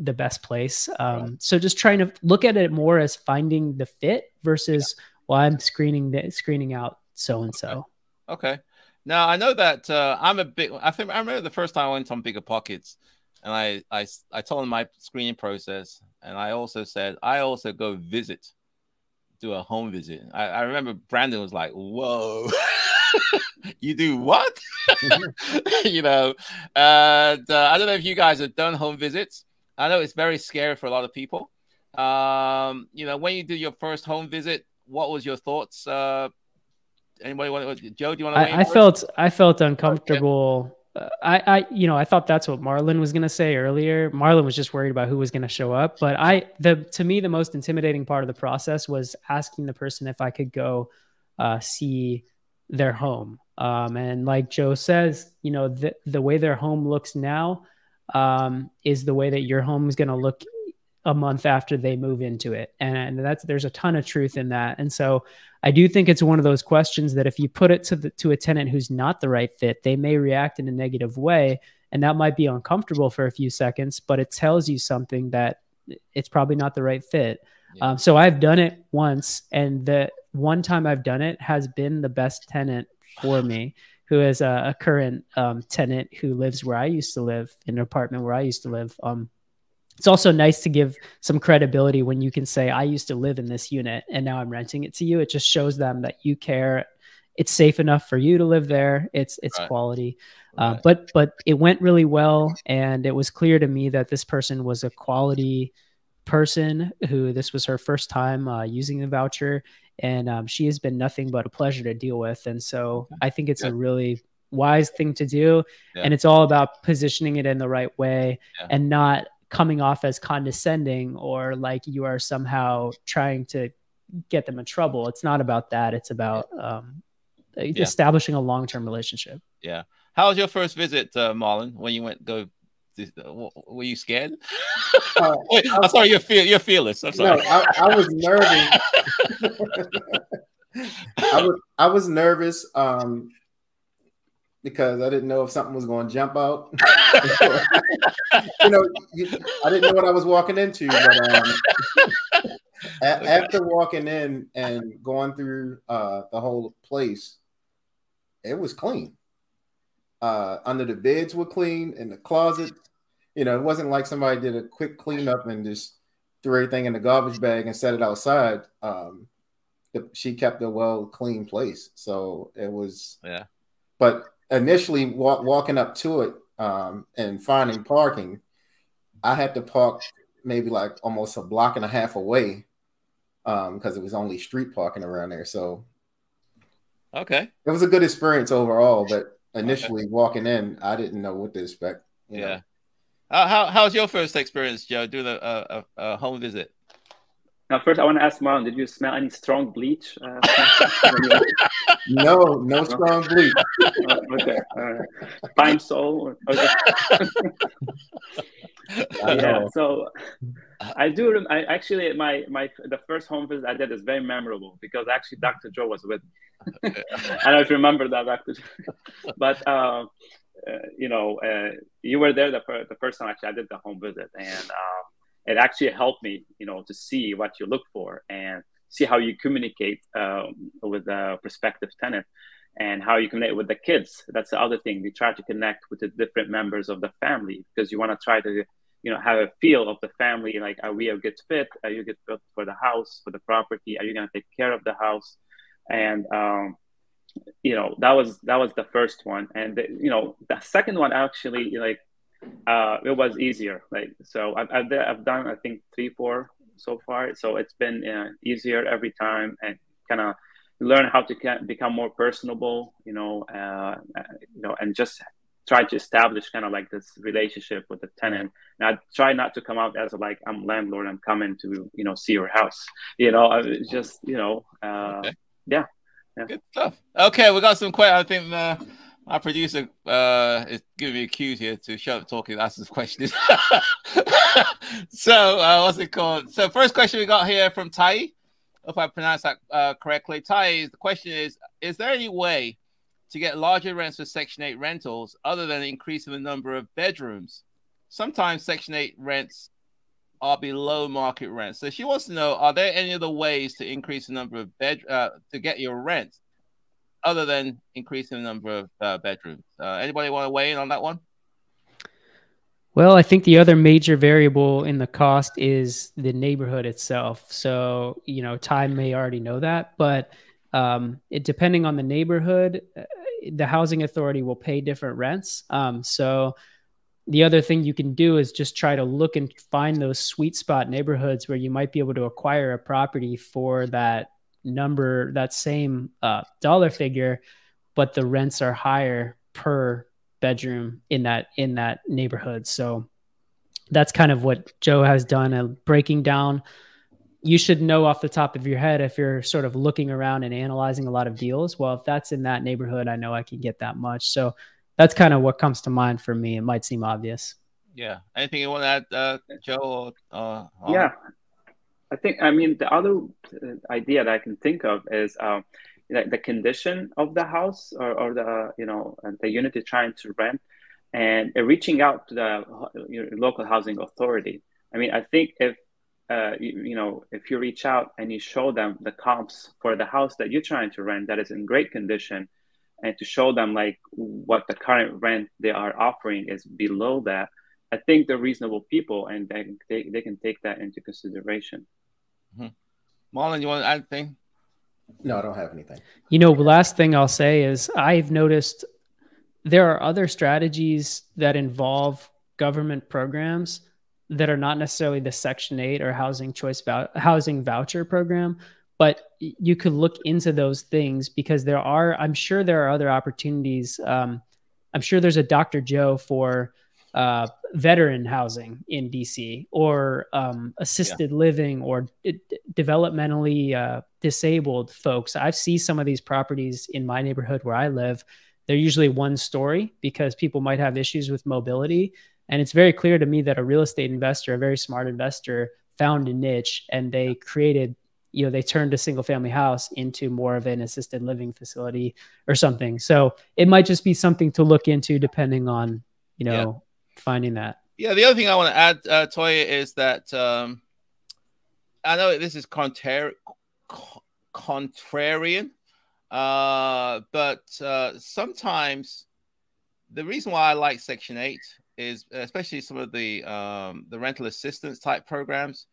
the best place. Um, right. So just trying to look at it more as finding the fit versus, yeah. Well, I'm screening the, screening out so and so. Okay. Now I know that uh, I'm a big. I think I remember the first time I went on BiggerPockets, and I I I told them my screening process, and I also said I also go visit, do a home visit. I, I remember Brandon was like, "Whoa." <laughs> you do what? <laughs> <laughs> you know, and uh, I don't know if you guys have done home visits. I know it's very scary for a lot of people. Um, you know, when you do your first home visit, what was your thoughts? Uh, anybody want to, Joe? Do you want to? I, I felt I felt uncomfortable. Uh, I, I, you know, I thought that's what Marlon was going to say earlier. Marlon was just worried about who was going to show up. But I, the, to me, the most intimidating part of the process was asking the person if I could go uh, see their home. Um, and like Joe says, you know, the, the way their home looks now um, is the way that your home is going to look a month after they move into it. And, and, that's, there's a ton of truth in that. And so I do think it's one of those questions that if you put it to the, to a tenant who's not the right fit, they may react in a negative way. And that might be uncomfortable for a few seconds, but it tells you something that it's probably not the right fit. Yeah. Um, so I've done it once, and the one time I've done it has been the best tenant for me, who is a, a current um, tenant who lives where I used to live in an apartment where I used to live. Um, it's also nice to give some credibility when you can say, I used to live in this unit and now I'm renting it to you. It just shows them that you care. It's safe enough for you to live there. It's it's right. quality. Uh, right. Uh, but but it went really well, and it was clear to me that this person was a quality person who this was her first time uh, using the voucher and um, she has been nothing but a pleasure to deal with and so i think it's yeah. a really wise thing to do yeah. and it's all about positioning it in the right way yeah. and not coming off as condescending or like you are somehow trying to get them in trouble it's not about that it's about um, establishing a long-term relationship yeah how was your first visit uh, marlon when you went go were you scared? Uh, <laughs> Wait, I'm sorry, you're feel you're fearless. I'm sorry. No, I, I was nervous. <laughs> <laughs> I was I was nervous um, because I didn't know if something was going to jump out. <laughs> you know, I didn't know what I was walking into. But um, <laughs> after walking in and going through uh, the whole place, it was clean. Uh, under the beds were clean, and the closet you know, it wasn't like somebody did a quick cleanup and just threw everything in the garbage bag and set it outside. Um, she kept a well clean place, so it was yeah. But initially, walk, walking up to it um, and finding parking, I had to park maybe like almost a block and a half away because um, it was only street parking around there. So, okay, it was a good experience overall. But initially okay. walking in, I didn't know what to expect. yeah. Uh, how how was your first experience, Joe, doing a, a, a home visit? Now, first, I want to ask Marlon, did you smell any strong bleach? Uh, <laughs> no, no strong bleach. Uh, okay. Uh, Pine Sol. Okay. <laughs> yeah. So I do. I actually my my the first home visit I did is very memorable because actually Dr. Joe was with me. <laughs> I don't know if you remember that, Dr. Joe. but uh, uh, you know, uh, you were there the, the first time actually I did the home visit, and uh, it actually helped me, you know, to see what you look for and see how you communicate um, with the prospective tenant and how you connect with the kids. That's the other thing. We try to connect with the different members of the family because you want to try to, you know, have a feel of the family. Like, are we a good fit? Are you a good fit for the house, for the property? Are you going to take care of the house? And, um, you know, that was that was the first one. And the, you know, the second one actually, like uh, it was easier. Like so, I've, I've, I've done I think three, four so far. So it's been uh, easier every time, and kind of learn how to become more personable. You know, uh, you know, and just try to establish kind of like this relationship with the tenant. And I try not to come out as like I'm landlord. I'm coming to you know see your house. You know, just you know, uh, okay. yeah. Yeah. Good stuff. Okay, we got some questions. I think uh, our producer uh, is giving me a cue here to shut up talking, and ask this question. <laughs> so, uh, what's it called? So, first question we got here from Tai. If I pronounce that uh, correctly, Tai, the question is: Is there any way to get larger rents for Section 8 rentals other than increasing the number of bedrooms? Sometimes Section 8 rents are below market rents. So she wants to know: Are there any other ways to increase the number of bed uh, to get your rent other than increasing the number of uh, bedrooms. Uh, anybody want to weigh in on that one? Well, I think the other major variable in the cost is the neighborhood itself. So, you know, time may already know that, but um, it, depending on the neighborhood, uh, the housing authority will pay different rents. Um, so, the other thing you can do is just try to look and find those sweet spot neighborhoods where you might be able to acquire a property for that number, that same uh, dollar figure, but the rents are higher per bedroom in that in that neighborhood. So that's kind of what Joe has done, uh, breaking down. You should know off the top of your head if you're sort of looking around and analyzing a lot of deals. Well, if that's in that neighborhood, I know I can get that much. So that's kind of what comes to mind for me. It might seem obvious. Yeah. Anything you want to add, uh, Joe? Uh, yeah. I think, I mean, the other uh, idea that I can think of is um, like the condition of the house or, or the, you know, the unit you're trying to rent and reaching out to the local housing authority. I mean, I think if, uh, you, you, know, if you reach out and you show them the comps for the house that you're trying to rent that is in great condition, and to show them like what the current rent they are offering is below that, I think they're reasonable people and they, they, they can take that into consideration. Mm-hmm. Marlon, you want to add anything? No, I don't have anything. You know, last thing I'll say is I've noticed there are other strategies that involve government programs that are not necessarily the Section 8 or housing choice vou- housing voucher program, but you could look into those things because there are, I'm sure there are other opportunities. Um, I'm sure there's a Dr. Joe for uh, veteran housing in DC or um, assisted yeah. living or d- developmentally uh, disabled folks. I've seen some of these properties in my neighborhood where I live. They're usually one story because people might have issues with mobility. And it's very clear to me that a real estate investor, a very smart investor, found a niche and they created, you know, they turned a single family house into more of an assisted living facility or something. So it might just be something to look into depending on, you know, finding that. Yeah, the other thing I want to add, uh, Toya, is that um, I know this is contrarian, uh, but uh, sometimes the reason why I like Section Eight is, especially some of the um, the rental assistance type programs,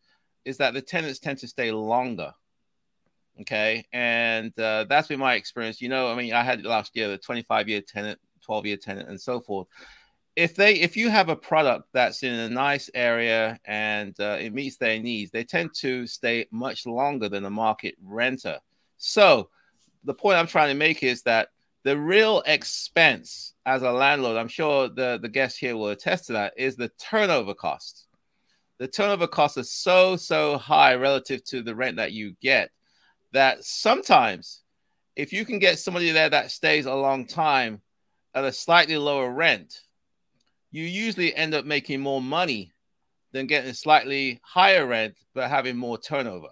is that the tenants tend to stay longer. Okay, and uh, that's been my experience. You know, I mean, I had last year the 25 year tenant, 12 year tenant, and so forth if they if you have a product that's in a nice area and uh, it meets their needs, they tend to stay much longer than a market renter. So the point I'm trying to make is that the real expense as a landlord, I'm sure the, the guest here will attest to that, is the turnover cost. The turnover costs are so, so high relative to the rent that you get that sometimes if you can get somebody there that stays a long time at a slightly lower rent, you usually end up making more money than getting slightly higher rent but having more turnover.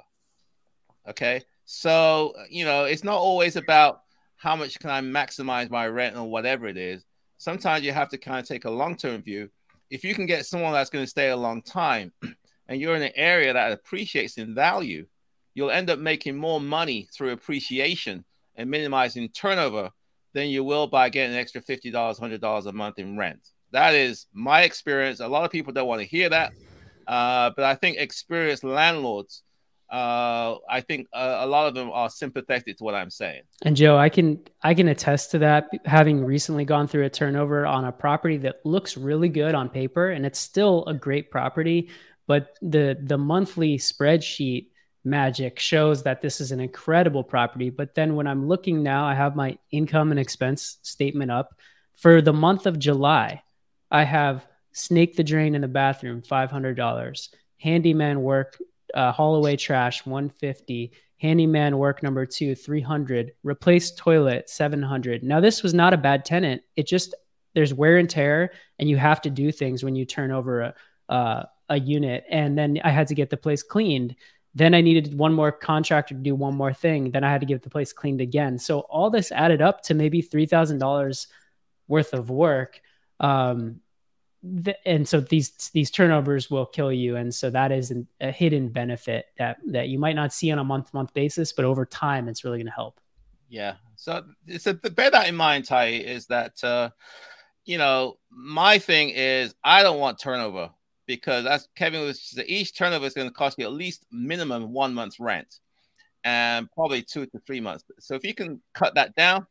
Okay. So, you know, it's not always about how much can I maximize my rent or whatever it is. Sometimes you have to kind of take a long term view. If you can get someone that's going to stay a long time <clears throat> and you're in an area that appreciates in value, you'll end up making more money through appreciation and minimizing turnover than you will by getting an extra $50, $100 a month in rent. That is my experience. A lot of people don't want to hear that. Uh, but I think experienced landlords uh, I think a, a, lot of them are sympathetic to what I'm saying. And Joe, I can I can attest to that. Having recently gone through a turnover on a property that looks really good on paper, and it's still a great property, but the the monthly spreadsheet magic shows that this is an incredible property. But then when I'm looking now, I have my income and expense statement up for the month of July. I have snake the drain in the bathroom, five hundred dollars. Handyman work uh, haul away trash 150 handyman work number two 300 replace toilet 700 now this was not a bad tenant. It just there's wear and tear and you have to do things when you turn over a, uh, a unit. And then i had to get the place cleaned. Then i needed one more contractor to do one more thing. Then i had to get the place cleaned again. So all this added up to maybe $3000 worth of work. Um, and so these these turnovers will kill you. And so that is an, a hidden benefit that that you might not see on a month month basis but over time it's really going to help. Yeah. So it's a bear that in mind ty is that uh you know my thing is i don't want turnover because as kevin was each turnover is going to cost you at least minimum one month's rent and probably two to three months. So if you can cut that down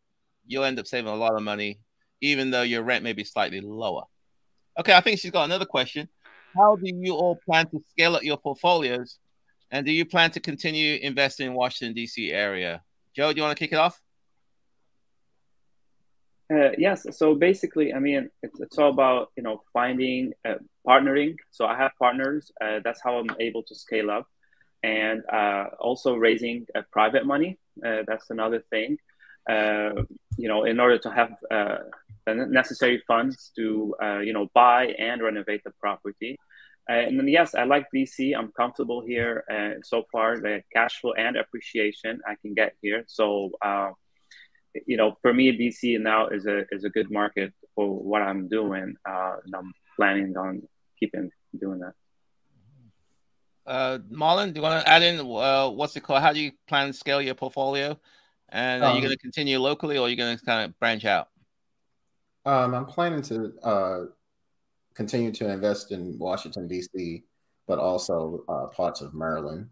you'll end up saving a lot of money even though your rent may be slightly lower Okay, I think she's got another question. How do you all plan to scale up your portfolios? And do you plan to continue investing in Washington, D.C. area? Joe, do you want to kick it off? Uh, yes. So basically, I mean, it's, it's all about, you know, finding, uh, partnering. So I have partners. Uh, that's how I'm able to scale up. And uh, also raising uh, private money. Uh, that's another thing. you know, in order to have the necessary funds to uh, you know buy and renovate the property. Uh, and then yes, I like DC. I'm comfortable here. Uh, so far, the cash flow and appreciation I can get here. So uh, you know, for me, DC now is a is a good market for what I'm doing, uh, and I'm planning on keeping doing that. Uh, Marlon, do you want to add in uh, what's it called? How do you plan to scale your portfolio? And are you um, going to continue locally, or are you going to kind of branch out? Um, I'm planning to uh, continue to invest in Washington D.C., but also uh, parts of Maryland,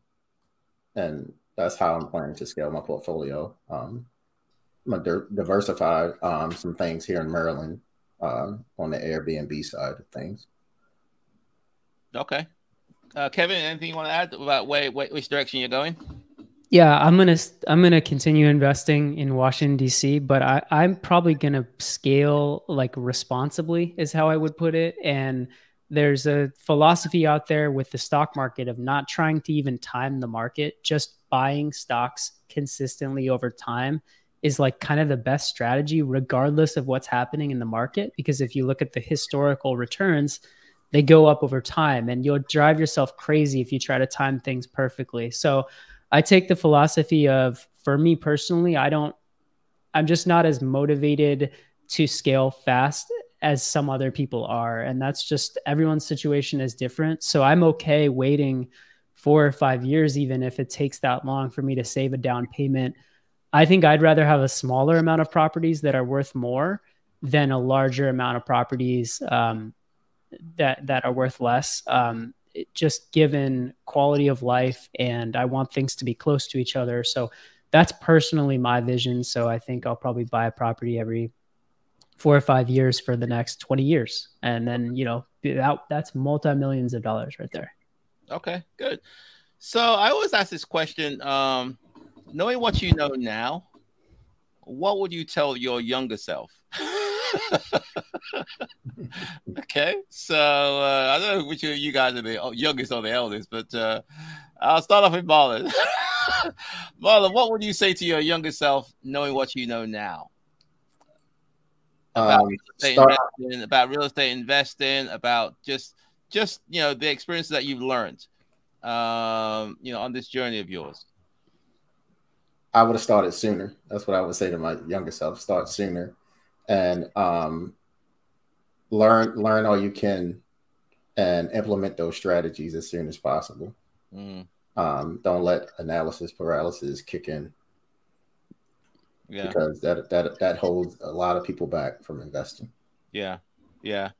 and that's how I'm planning to scale my portfolio. Um, I'm gonna diversify um, some things here in Maryland uh, on the Airbnb side of things. Okay, uh, Kevin, anything you want to add about way, way, which direction you're going? Yeah, I'm gonna I'm gonna continue investing in Washington D.C., but I, I'm probably gonna scale like responsibly, is how I would put it. And there's a philosophy out there with the stock market of not trying to even time the market, just buying stocks consistently over time is like kind of the best strategy, regardless of what's happening in the market. Because if you look at the historical returns, they go up over time, and you'll drive yourself crazy if you try to time things perfectly. So I take the philosophy of, for me personally, I don't, I'm just not as motivated to scale fast as some other people are. And that's just everyone's situation is different. So I'm okay waiting four or five years, even if it takes that long for me to save a down payment. I think I'd rather have a smaller amount of properties that are worth more than a larger amount of properties um, that that are worth less. Um, just given quality of life and I want things to be close to each other. So that's personally my vision. So I think I'll probably buy a property every four or five years for the next 20 years. And then, you know, that, that's multi millions of dollars right there. Okay, good. So I always ask this question um, knowing what you know now, what would you tell your younger self? <laughs> okay, so uh, I don't know which of you guys are the youngest or the eldest, but uh, I'll start off with Marlon. <laughs> Marlon, what would you say to your younger self, knowing what you know now? About, um, real estate start- investing, about real estate investing, about just just you know the experiences that you've learned, um, you know, on this journey of yours. I would have started sooner. That's what I would say to my younger self: start sooner, and um, learn learn all you can, and implement those strategies as soon as possible. Mm. Um, don't let analysis paralysis kick in. Yeah, because that that that holds a lot of people back from investing. Yeah, yeah.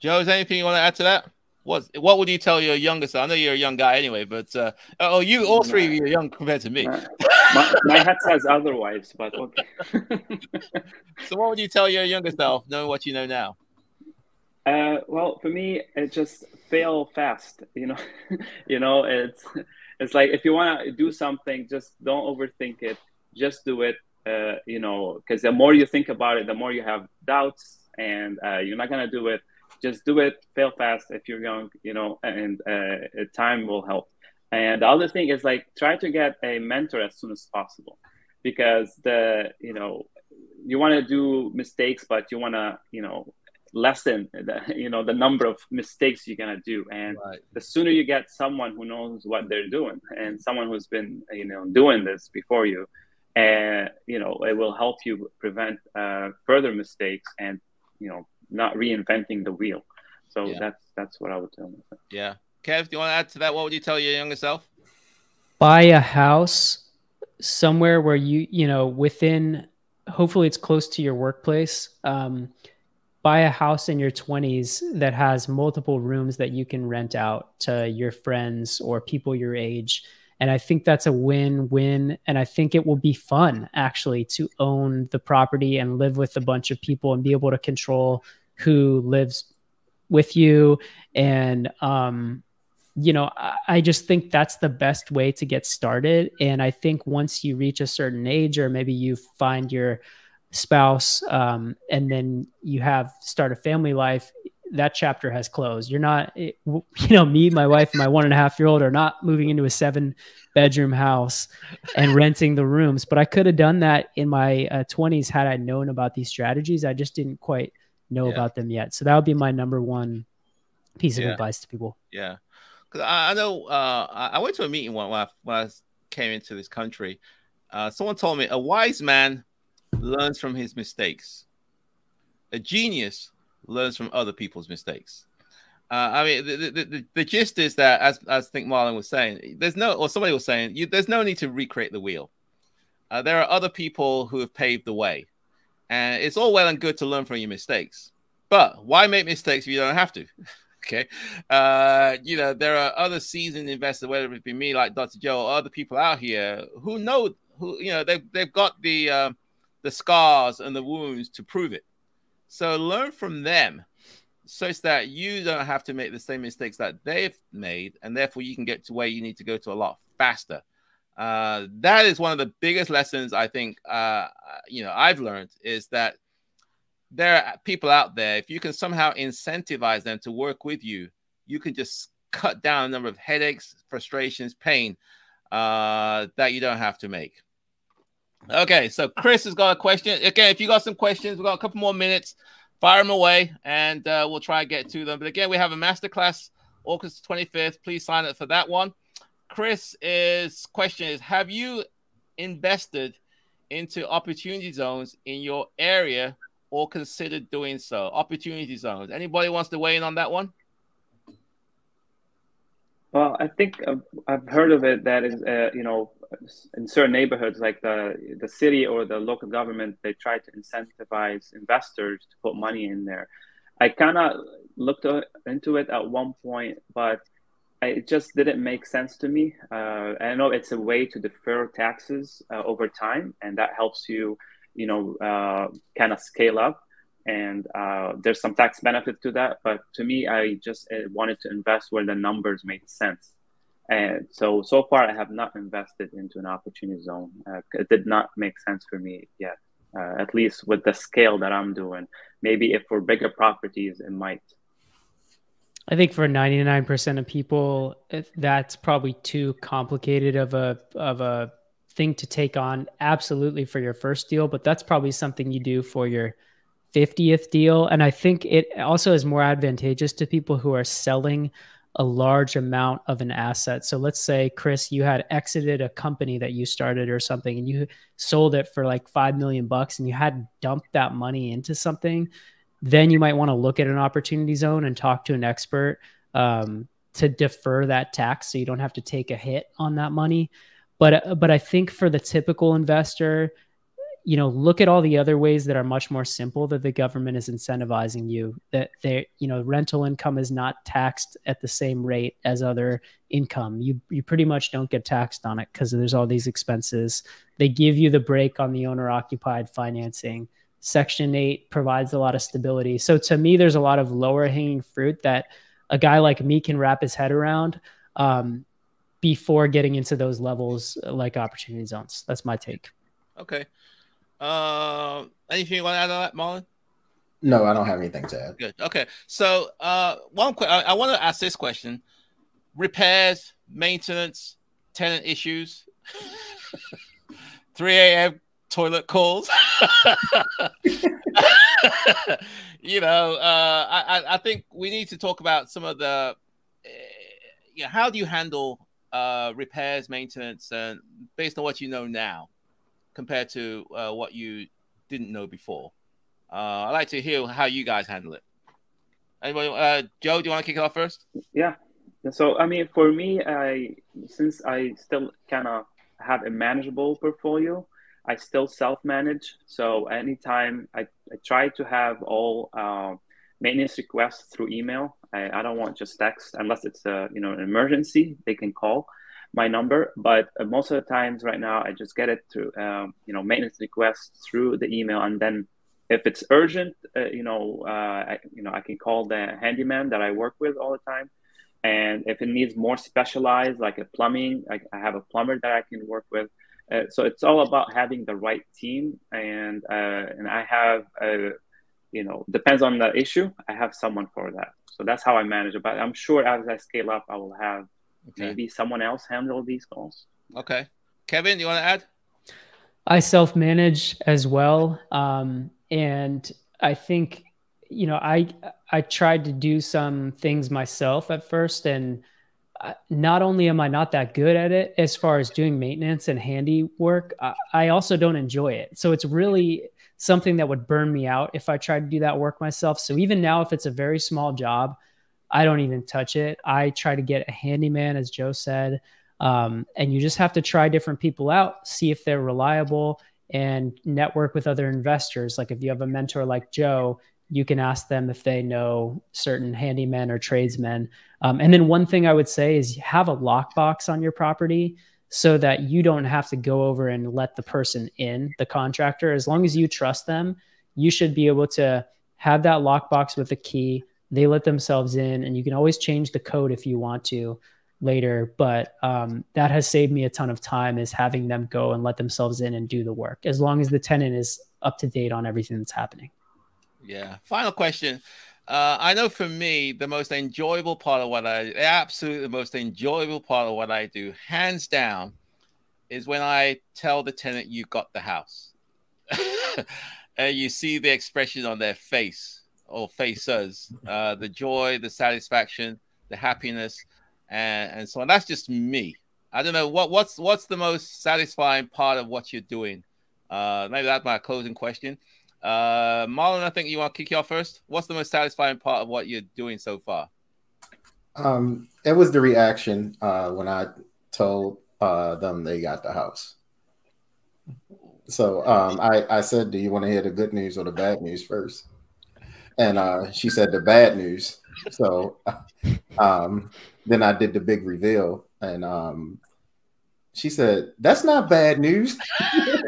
Joe, is anything you want to add to that? What what would you tell your youngest? I know you're a young guy anyway, but uh, oh, you all three of you are young compared to me. <laughs> my, my hat says otherwise, but okay. <laughs> so, what would you tell your younger self, knowing what you know now? Uh, well, for me, it just fail fast. You know, <laughs> you know, it's it's like if you want to do something, just don't overthink it. Just do it. Uh, you know, because the more you think about it, the more you have doubts, and uh, you're not gonna do it just do it, fail fast if you're young, you know, and uh, time will help. And the other thing is like try to get a mentor as soon as possible, because the you know you want to do mistakes, but you want to you know lessen the <laughs> you know the number of mistakes you're gonna do. And right. the sooner you get someone who knows what they're doing and someone who's been you know doing this before you, and you know it will help you prevent uh, further mistakes and you know not reinventing the wheel. So yeah. that's that's what I would tell myself. Yeah. Kev, do you want to add to that? What would you tell your younger self? Buy a house somewhere where you, you know, within hopefully it's close to your workplace. Um, buy a house in your 20s that has multiple rooms that you can rent out to your friends or people your age. And I think that's a win win. And I think it will be fun actually to own the property and live with a bunch of people and be able to control who lives with you and um you know I, just think that's the best way to get started and i think once you reach a certain age or maybe you find your spouse um, and then you have start a family life that chapter has closed you're not you know me my wife and my one and a half year old are not moving into a seven bedroom house and renting the rooms but i could have done that in my uh, 20s had i known about these strategies i just didn't quite know yeah. about them yet. So that would be my number one piece of yeah. advice to people. Yeah, because I, I, know uh, I went to a meeting when I, when I came into this country. Uh, someone told me a wise man learns from his mistakes. A genius learns from other people's mistakes. Uh, I mean, the, the, the, the, gist is that, as, as I think Marlon was saying, there's no, or somebody was saying, you, there's no need to recreate the wheel. Uh, there are other people who have paved the way. And it's all well and good to learn from your mistakes, but why make mistakes if you don't have to? <laughs> okay. Uh, you know, there are other seasoned investors, whether it be me, like Dr. Joe, or other people out here who know who, you know, they've, they've got the, uh, the scars and the wounds to prove it. So learn from them such that you don't have to make the same mistakes that they've made, and therefore you can get to where you need to go to a lot faster. Uh, that is one of the biggest lessons I think uh, you know I've learned is that there are people out there. If you can somehow incentivize them to work with you, you can just cut down the number of headaches, frustrations, pain uh, that you don't have to make. Okay, so Chris has got a question. Again, if you got some questions, we've got a couple more minutes. Fire them away, and uh, we'll try and get to them. But again, we have a masterclass August 25th. Please sign up for that one. Chris is question is have you invested into opportunity zones in your area or considered doing so? Opportunity zones. Anybody wants to weigh in on that one? Well, I think I've heard of it. That is, uh, you know, in certain neighborhoods, like the the city or the local government, they try to incentivize investors to put money in there. I kind of looked into it at one point, but it just didn't make sense to me. Uh, I know it's a way to defer taxes uh, over time, and that helps you, you know, uh, kind of scale up. and uh, there's some tax benefit to that. But to me, I just uh, wanted to invest where the numbers made sense. And so, so far, I have not invested into an opportunity zone. Uh, it did not make sense for me yet, uh, at least with the scale that I'm doing. Maybe if for bigger properties, it might. I think for 99% of people, that's probably too complicated of a of a thing to take on. Absolutely for your first deal, but that's probably something you do for your 50th deal. And I think it also is more advantageous to people who are selling a large amount of an asset. So let's say, Chris, you had exited a company that you started or something and you sold it for like 5 million bucks and you had dumped that money into something. Then you might want to look at an opportunity zone and talk to an expert um, to defer that tax so you don't have to take a hit on that money. But, but I think for the typical investor, you know look at all the other ways that are much more simple that the government is incentivizing you that they you know rental income is not taxed at the same rate as other income. You you pretty much don't get taxed on it because there's all these expenses. They give you the break on the owner occupied financing. Section 8 provides a lot of stability. So to me there's a lot of lower hanging fruit that a guy like me can wrap his head around. Um, before getting into those levels like opportunity zones that's my take okay uh, anything you want to add on that, Marlon? No, I don't have anything to add. Good. Okay. So, uh, one quick, I, I want to ask this question: repairs, maintenance, tenant issues, <laughs> 3 a.m. toilet calls. <laughs> you know, uh, I, I think we need to talk about some of the, uh, you know, how do you handle uh, repairs, maintenance, and based on what you know now? compared to uh, what you didn't know before. Uh, I'd like to hear how you guys handle it. Anybody, uh, Joe, do you want to kick it off first? Yeah. So, I mean, for me, I since I still kind of have a manageable portfolio, I still self-manage. So anytime I, I try to have all uh, maintenance requests through email. I, I don't want just text unless it's a you know an emergency. They can call my number, but uh, most of the times right now I just get it through um, you know maintenance requests through the email, and then if it's urgent, uh, you know, uh, I, you know I can call the handyman that I work with all the time, and if it needs more specialized like a plumbing, I, I have a plumber that I can work with. Uh, so it's all about having the right team, and uh, and I have you know depends on the issue. I have someone for that, so that's how I manage it. But I'm sure as I scale up, I will have Okay. Maybe someone else handle these calls. Okay. Kevin, you want to add? I self manage as well. Um, and I think, you know, I, I tried to do some things myself at first. And not only am I not that good at it as far as doing maintenance and handy work, I, I also don't enjoy it. So it's really something that would burn me out if I tried to do that work myself. So even now, if it's a very small job, I don't even touch it. I try to get a handyman, as Joe said. Um, and you just have to try different people out, see if they're reliable, and network with other investors. Like if you have a mentor like Joe, you can ask them if they know certain handymen or tradesmen. Um, and then one thing I would say is have a lockbox on your property so that you don't have to go over and let the person in, the contractor. As long as you trust them, you should be able to have that lockbox with a key. They let themselves in and you can always change the code if you want to later. But um, that has saved me a ton of time is having them go and let themselves in and do the work as long as the tenant is up to date on everything that's happening. Yeah. Final question uh, i know for me the most enjoyable part of what i absolutely the most enjoyable part of what i do hands down is when i tell the tenant you got the house <laughs> and you see the expression on their face or faces uh, the joy, the satisfaction, the happiness, and, and so on. That's just me. I don't know what what's what's the most satisfying part of what you're doing. Uh, maybe that's my closing question. Uh, Marlon, I think you want to kick you off first. What's the most satisfying part of what you're doing so far? Um, it was the reaction uh, when I told uh, them they got the house. So um, I, I said, "Do you want to hear the good news or the bad news first? and uh, she said the bad news. So <laughs> um, then I did the big reveal, and um, she said, "That's not bad news." <laughs>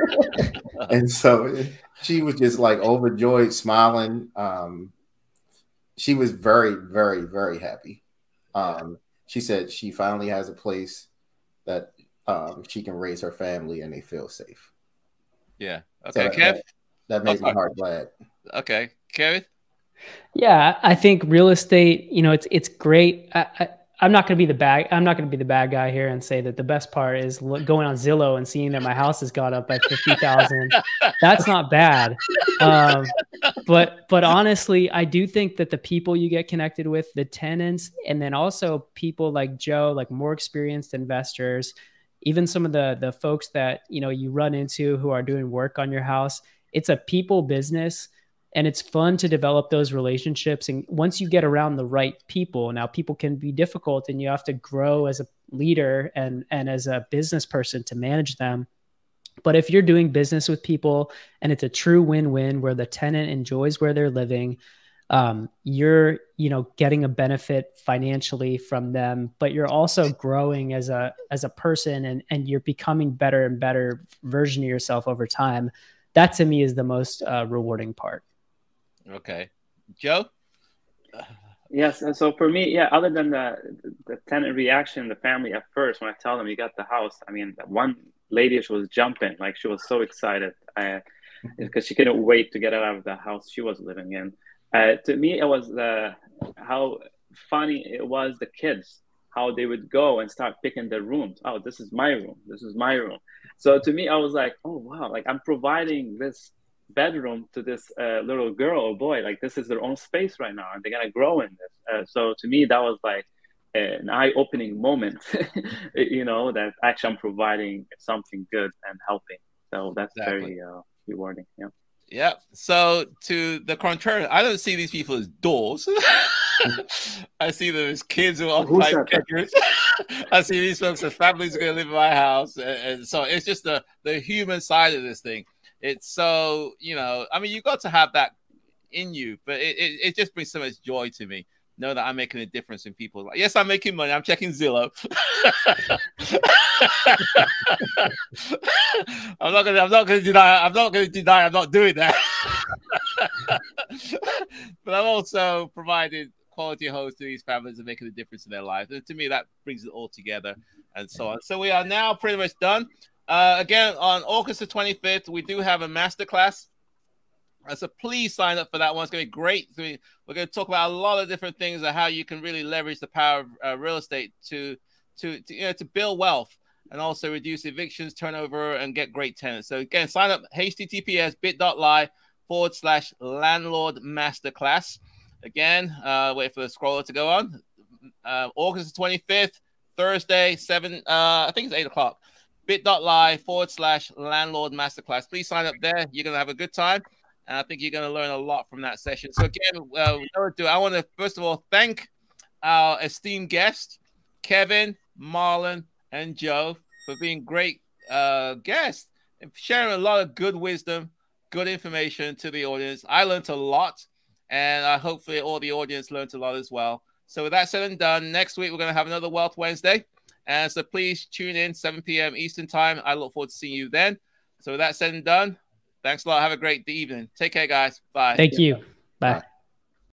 and so she was just like overjoyed, smiling. Um, she was very, very, very happy. Um, she said she finally has a place that um, she can raise her family and they feel safe. Yeah. Okay, so that, Kev. That, that makes oh, my heart glad. Okay, Kevin. Yeah, I think real estate. You know, it's it's great. I, I, I'm not going to be the bad. I'm not going to be the bad guy here and say that the best part is going on Zillow and seeing that my house has gone up by fifty thousand. <laughs> That's not bad. Um, but but honestly, I do think that the people you get connected with, the tenants, and then also people like Joe, like more experienced investors, even some of the the folks that you know you run into who are doing work on your house. It's a people business and it's fun to develop those relationships. And once you get around the right people now people can be difficult and you have to grow as a leader and and as a business person to manage them. But if you're doing business with people and it's a true win-win where the tenant enjoys where they're living um, you're you know getting a benefit financially from them but you're also growing as a as a person and and you're becoming better and better version of yourself over time that to me is the most uh, rewarding part Okay, Joe. Yes, and so for me, yeah, other than the the tenant reaction, the family at first when I tell them you got the house, I mean, one lady she was jumping, like she was so excited because she couldn't wait to get out of the house she was living in. Uh, to me, it was the how funny it was the kids how they would go and start picking their rooms. Oh, this is my room. This is my room. So to me, I was like, oh wow, like I'm providing this bedroom to this uh, little girl or boy like this is their own space right now and they're gonna grow in this uh, so to me that was like an eye-opening moment <laughs> you know that actually i'm providing something good and helping so that's exactly. very uh, rewarding yeah yeah. So to the contrary, I don't see these people as doors. <laughs> I see them as kids who occupy bedrooms. <laughs> I see these folks as families are going to live in my house, and, and, so it's just the the human side of this thing. It's so you know, I mean, you got to have that in you, but it, it, it just brings so much joy to me. Know that I'm making a difference in people's life. Yes, I'm making money. I'm checking Zillow. <laughs> I'm not gonna. I'm not gonna deny. I'm not gonna deny. I'm not doing that. <laughs> but I'm also providing quality homes to these families and making a difference in their lives. And to me, that brings it all together and so on. So we are now pretty much done. Uh, again, on August the 25th, we do have a masterclass. Uh, so please sign up for that one. It's going to be great. We're going to talk about a lot of different things of how you can really leverage the power of uh, real estate to, to, to, you know, to build wealth and also reduce evictions, turnover, and get great tenants. So again, sign up https bit.ly forward slash landlord masterclass. Again, uh, wait for the scroller to go on. Uh, August 25th, Thursday, 7, uh, I think it's 8 o'clock bit.ly forward slash landlord masterclass. Please sign up there. You're going to have a good time. And I think you're going to learn a lot from that session. So, again, uh, I want to first of all thank our esteemed guests, Kevin, Marlon, and Joe, for being great uh, guests and sharing a lot of good wisdom, good information to the audience. I learned a lot, and uh, hopefully, all the audience learned a lot as well. So, with that said and done, next week we're going to have another Wealth Wednesday. And so please tune in 7 p.m. Eastern time. I look forward to seeing you then. So with that said and done, thanks a lot. Have a great evening. Take care, guys. Bye. Thank you. Bye. Bye.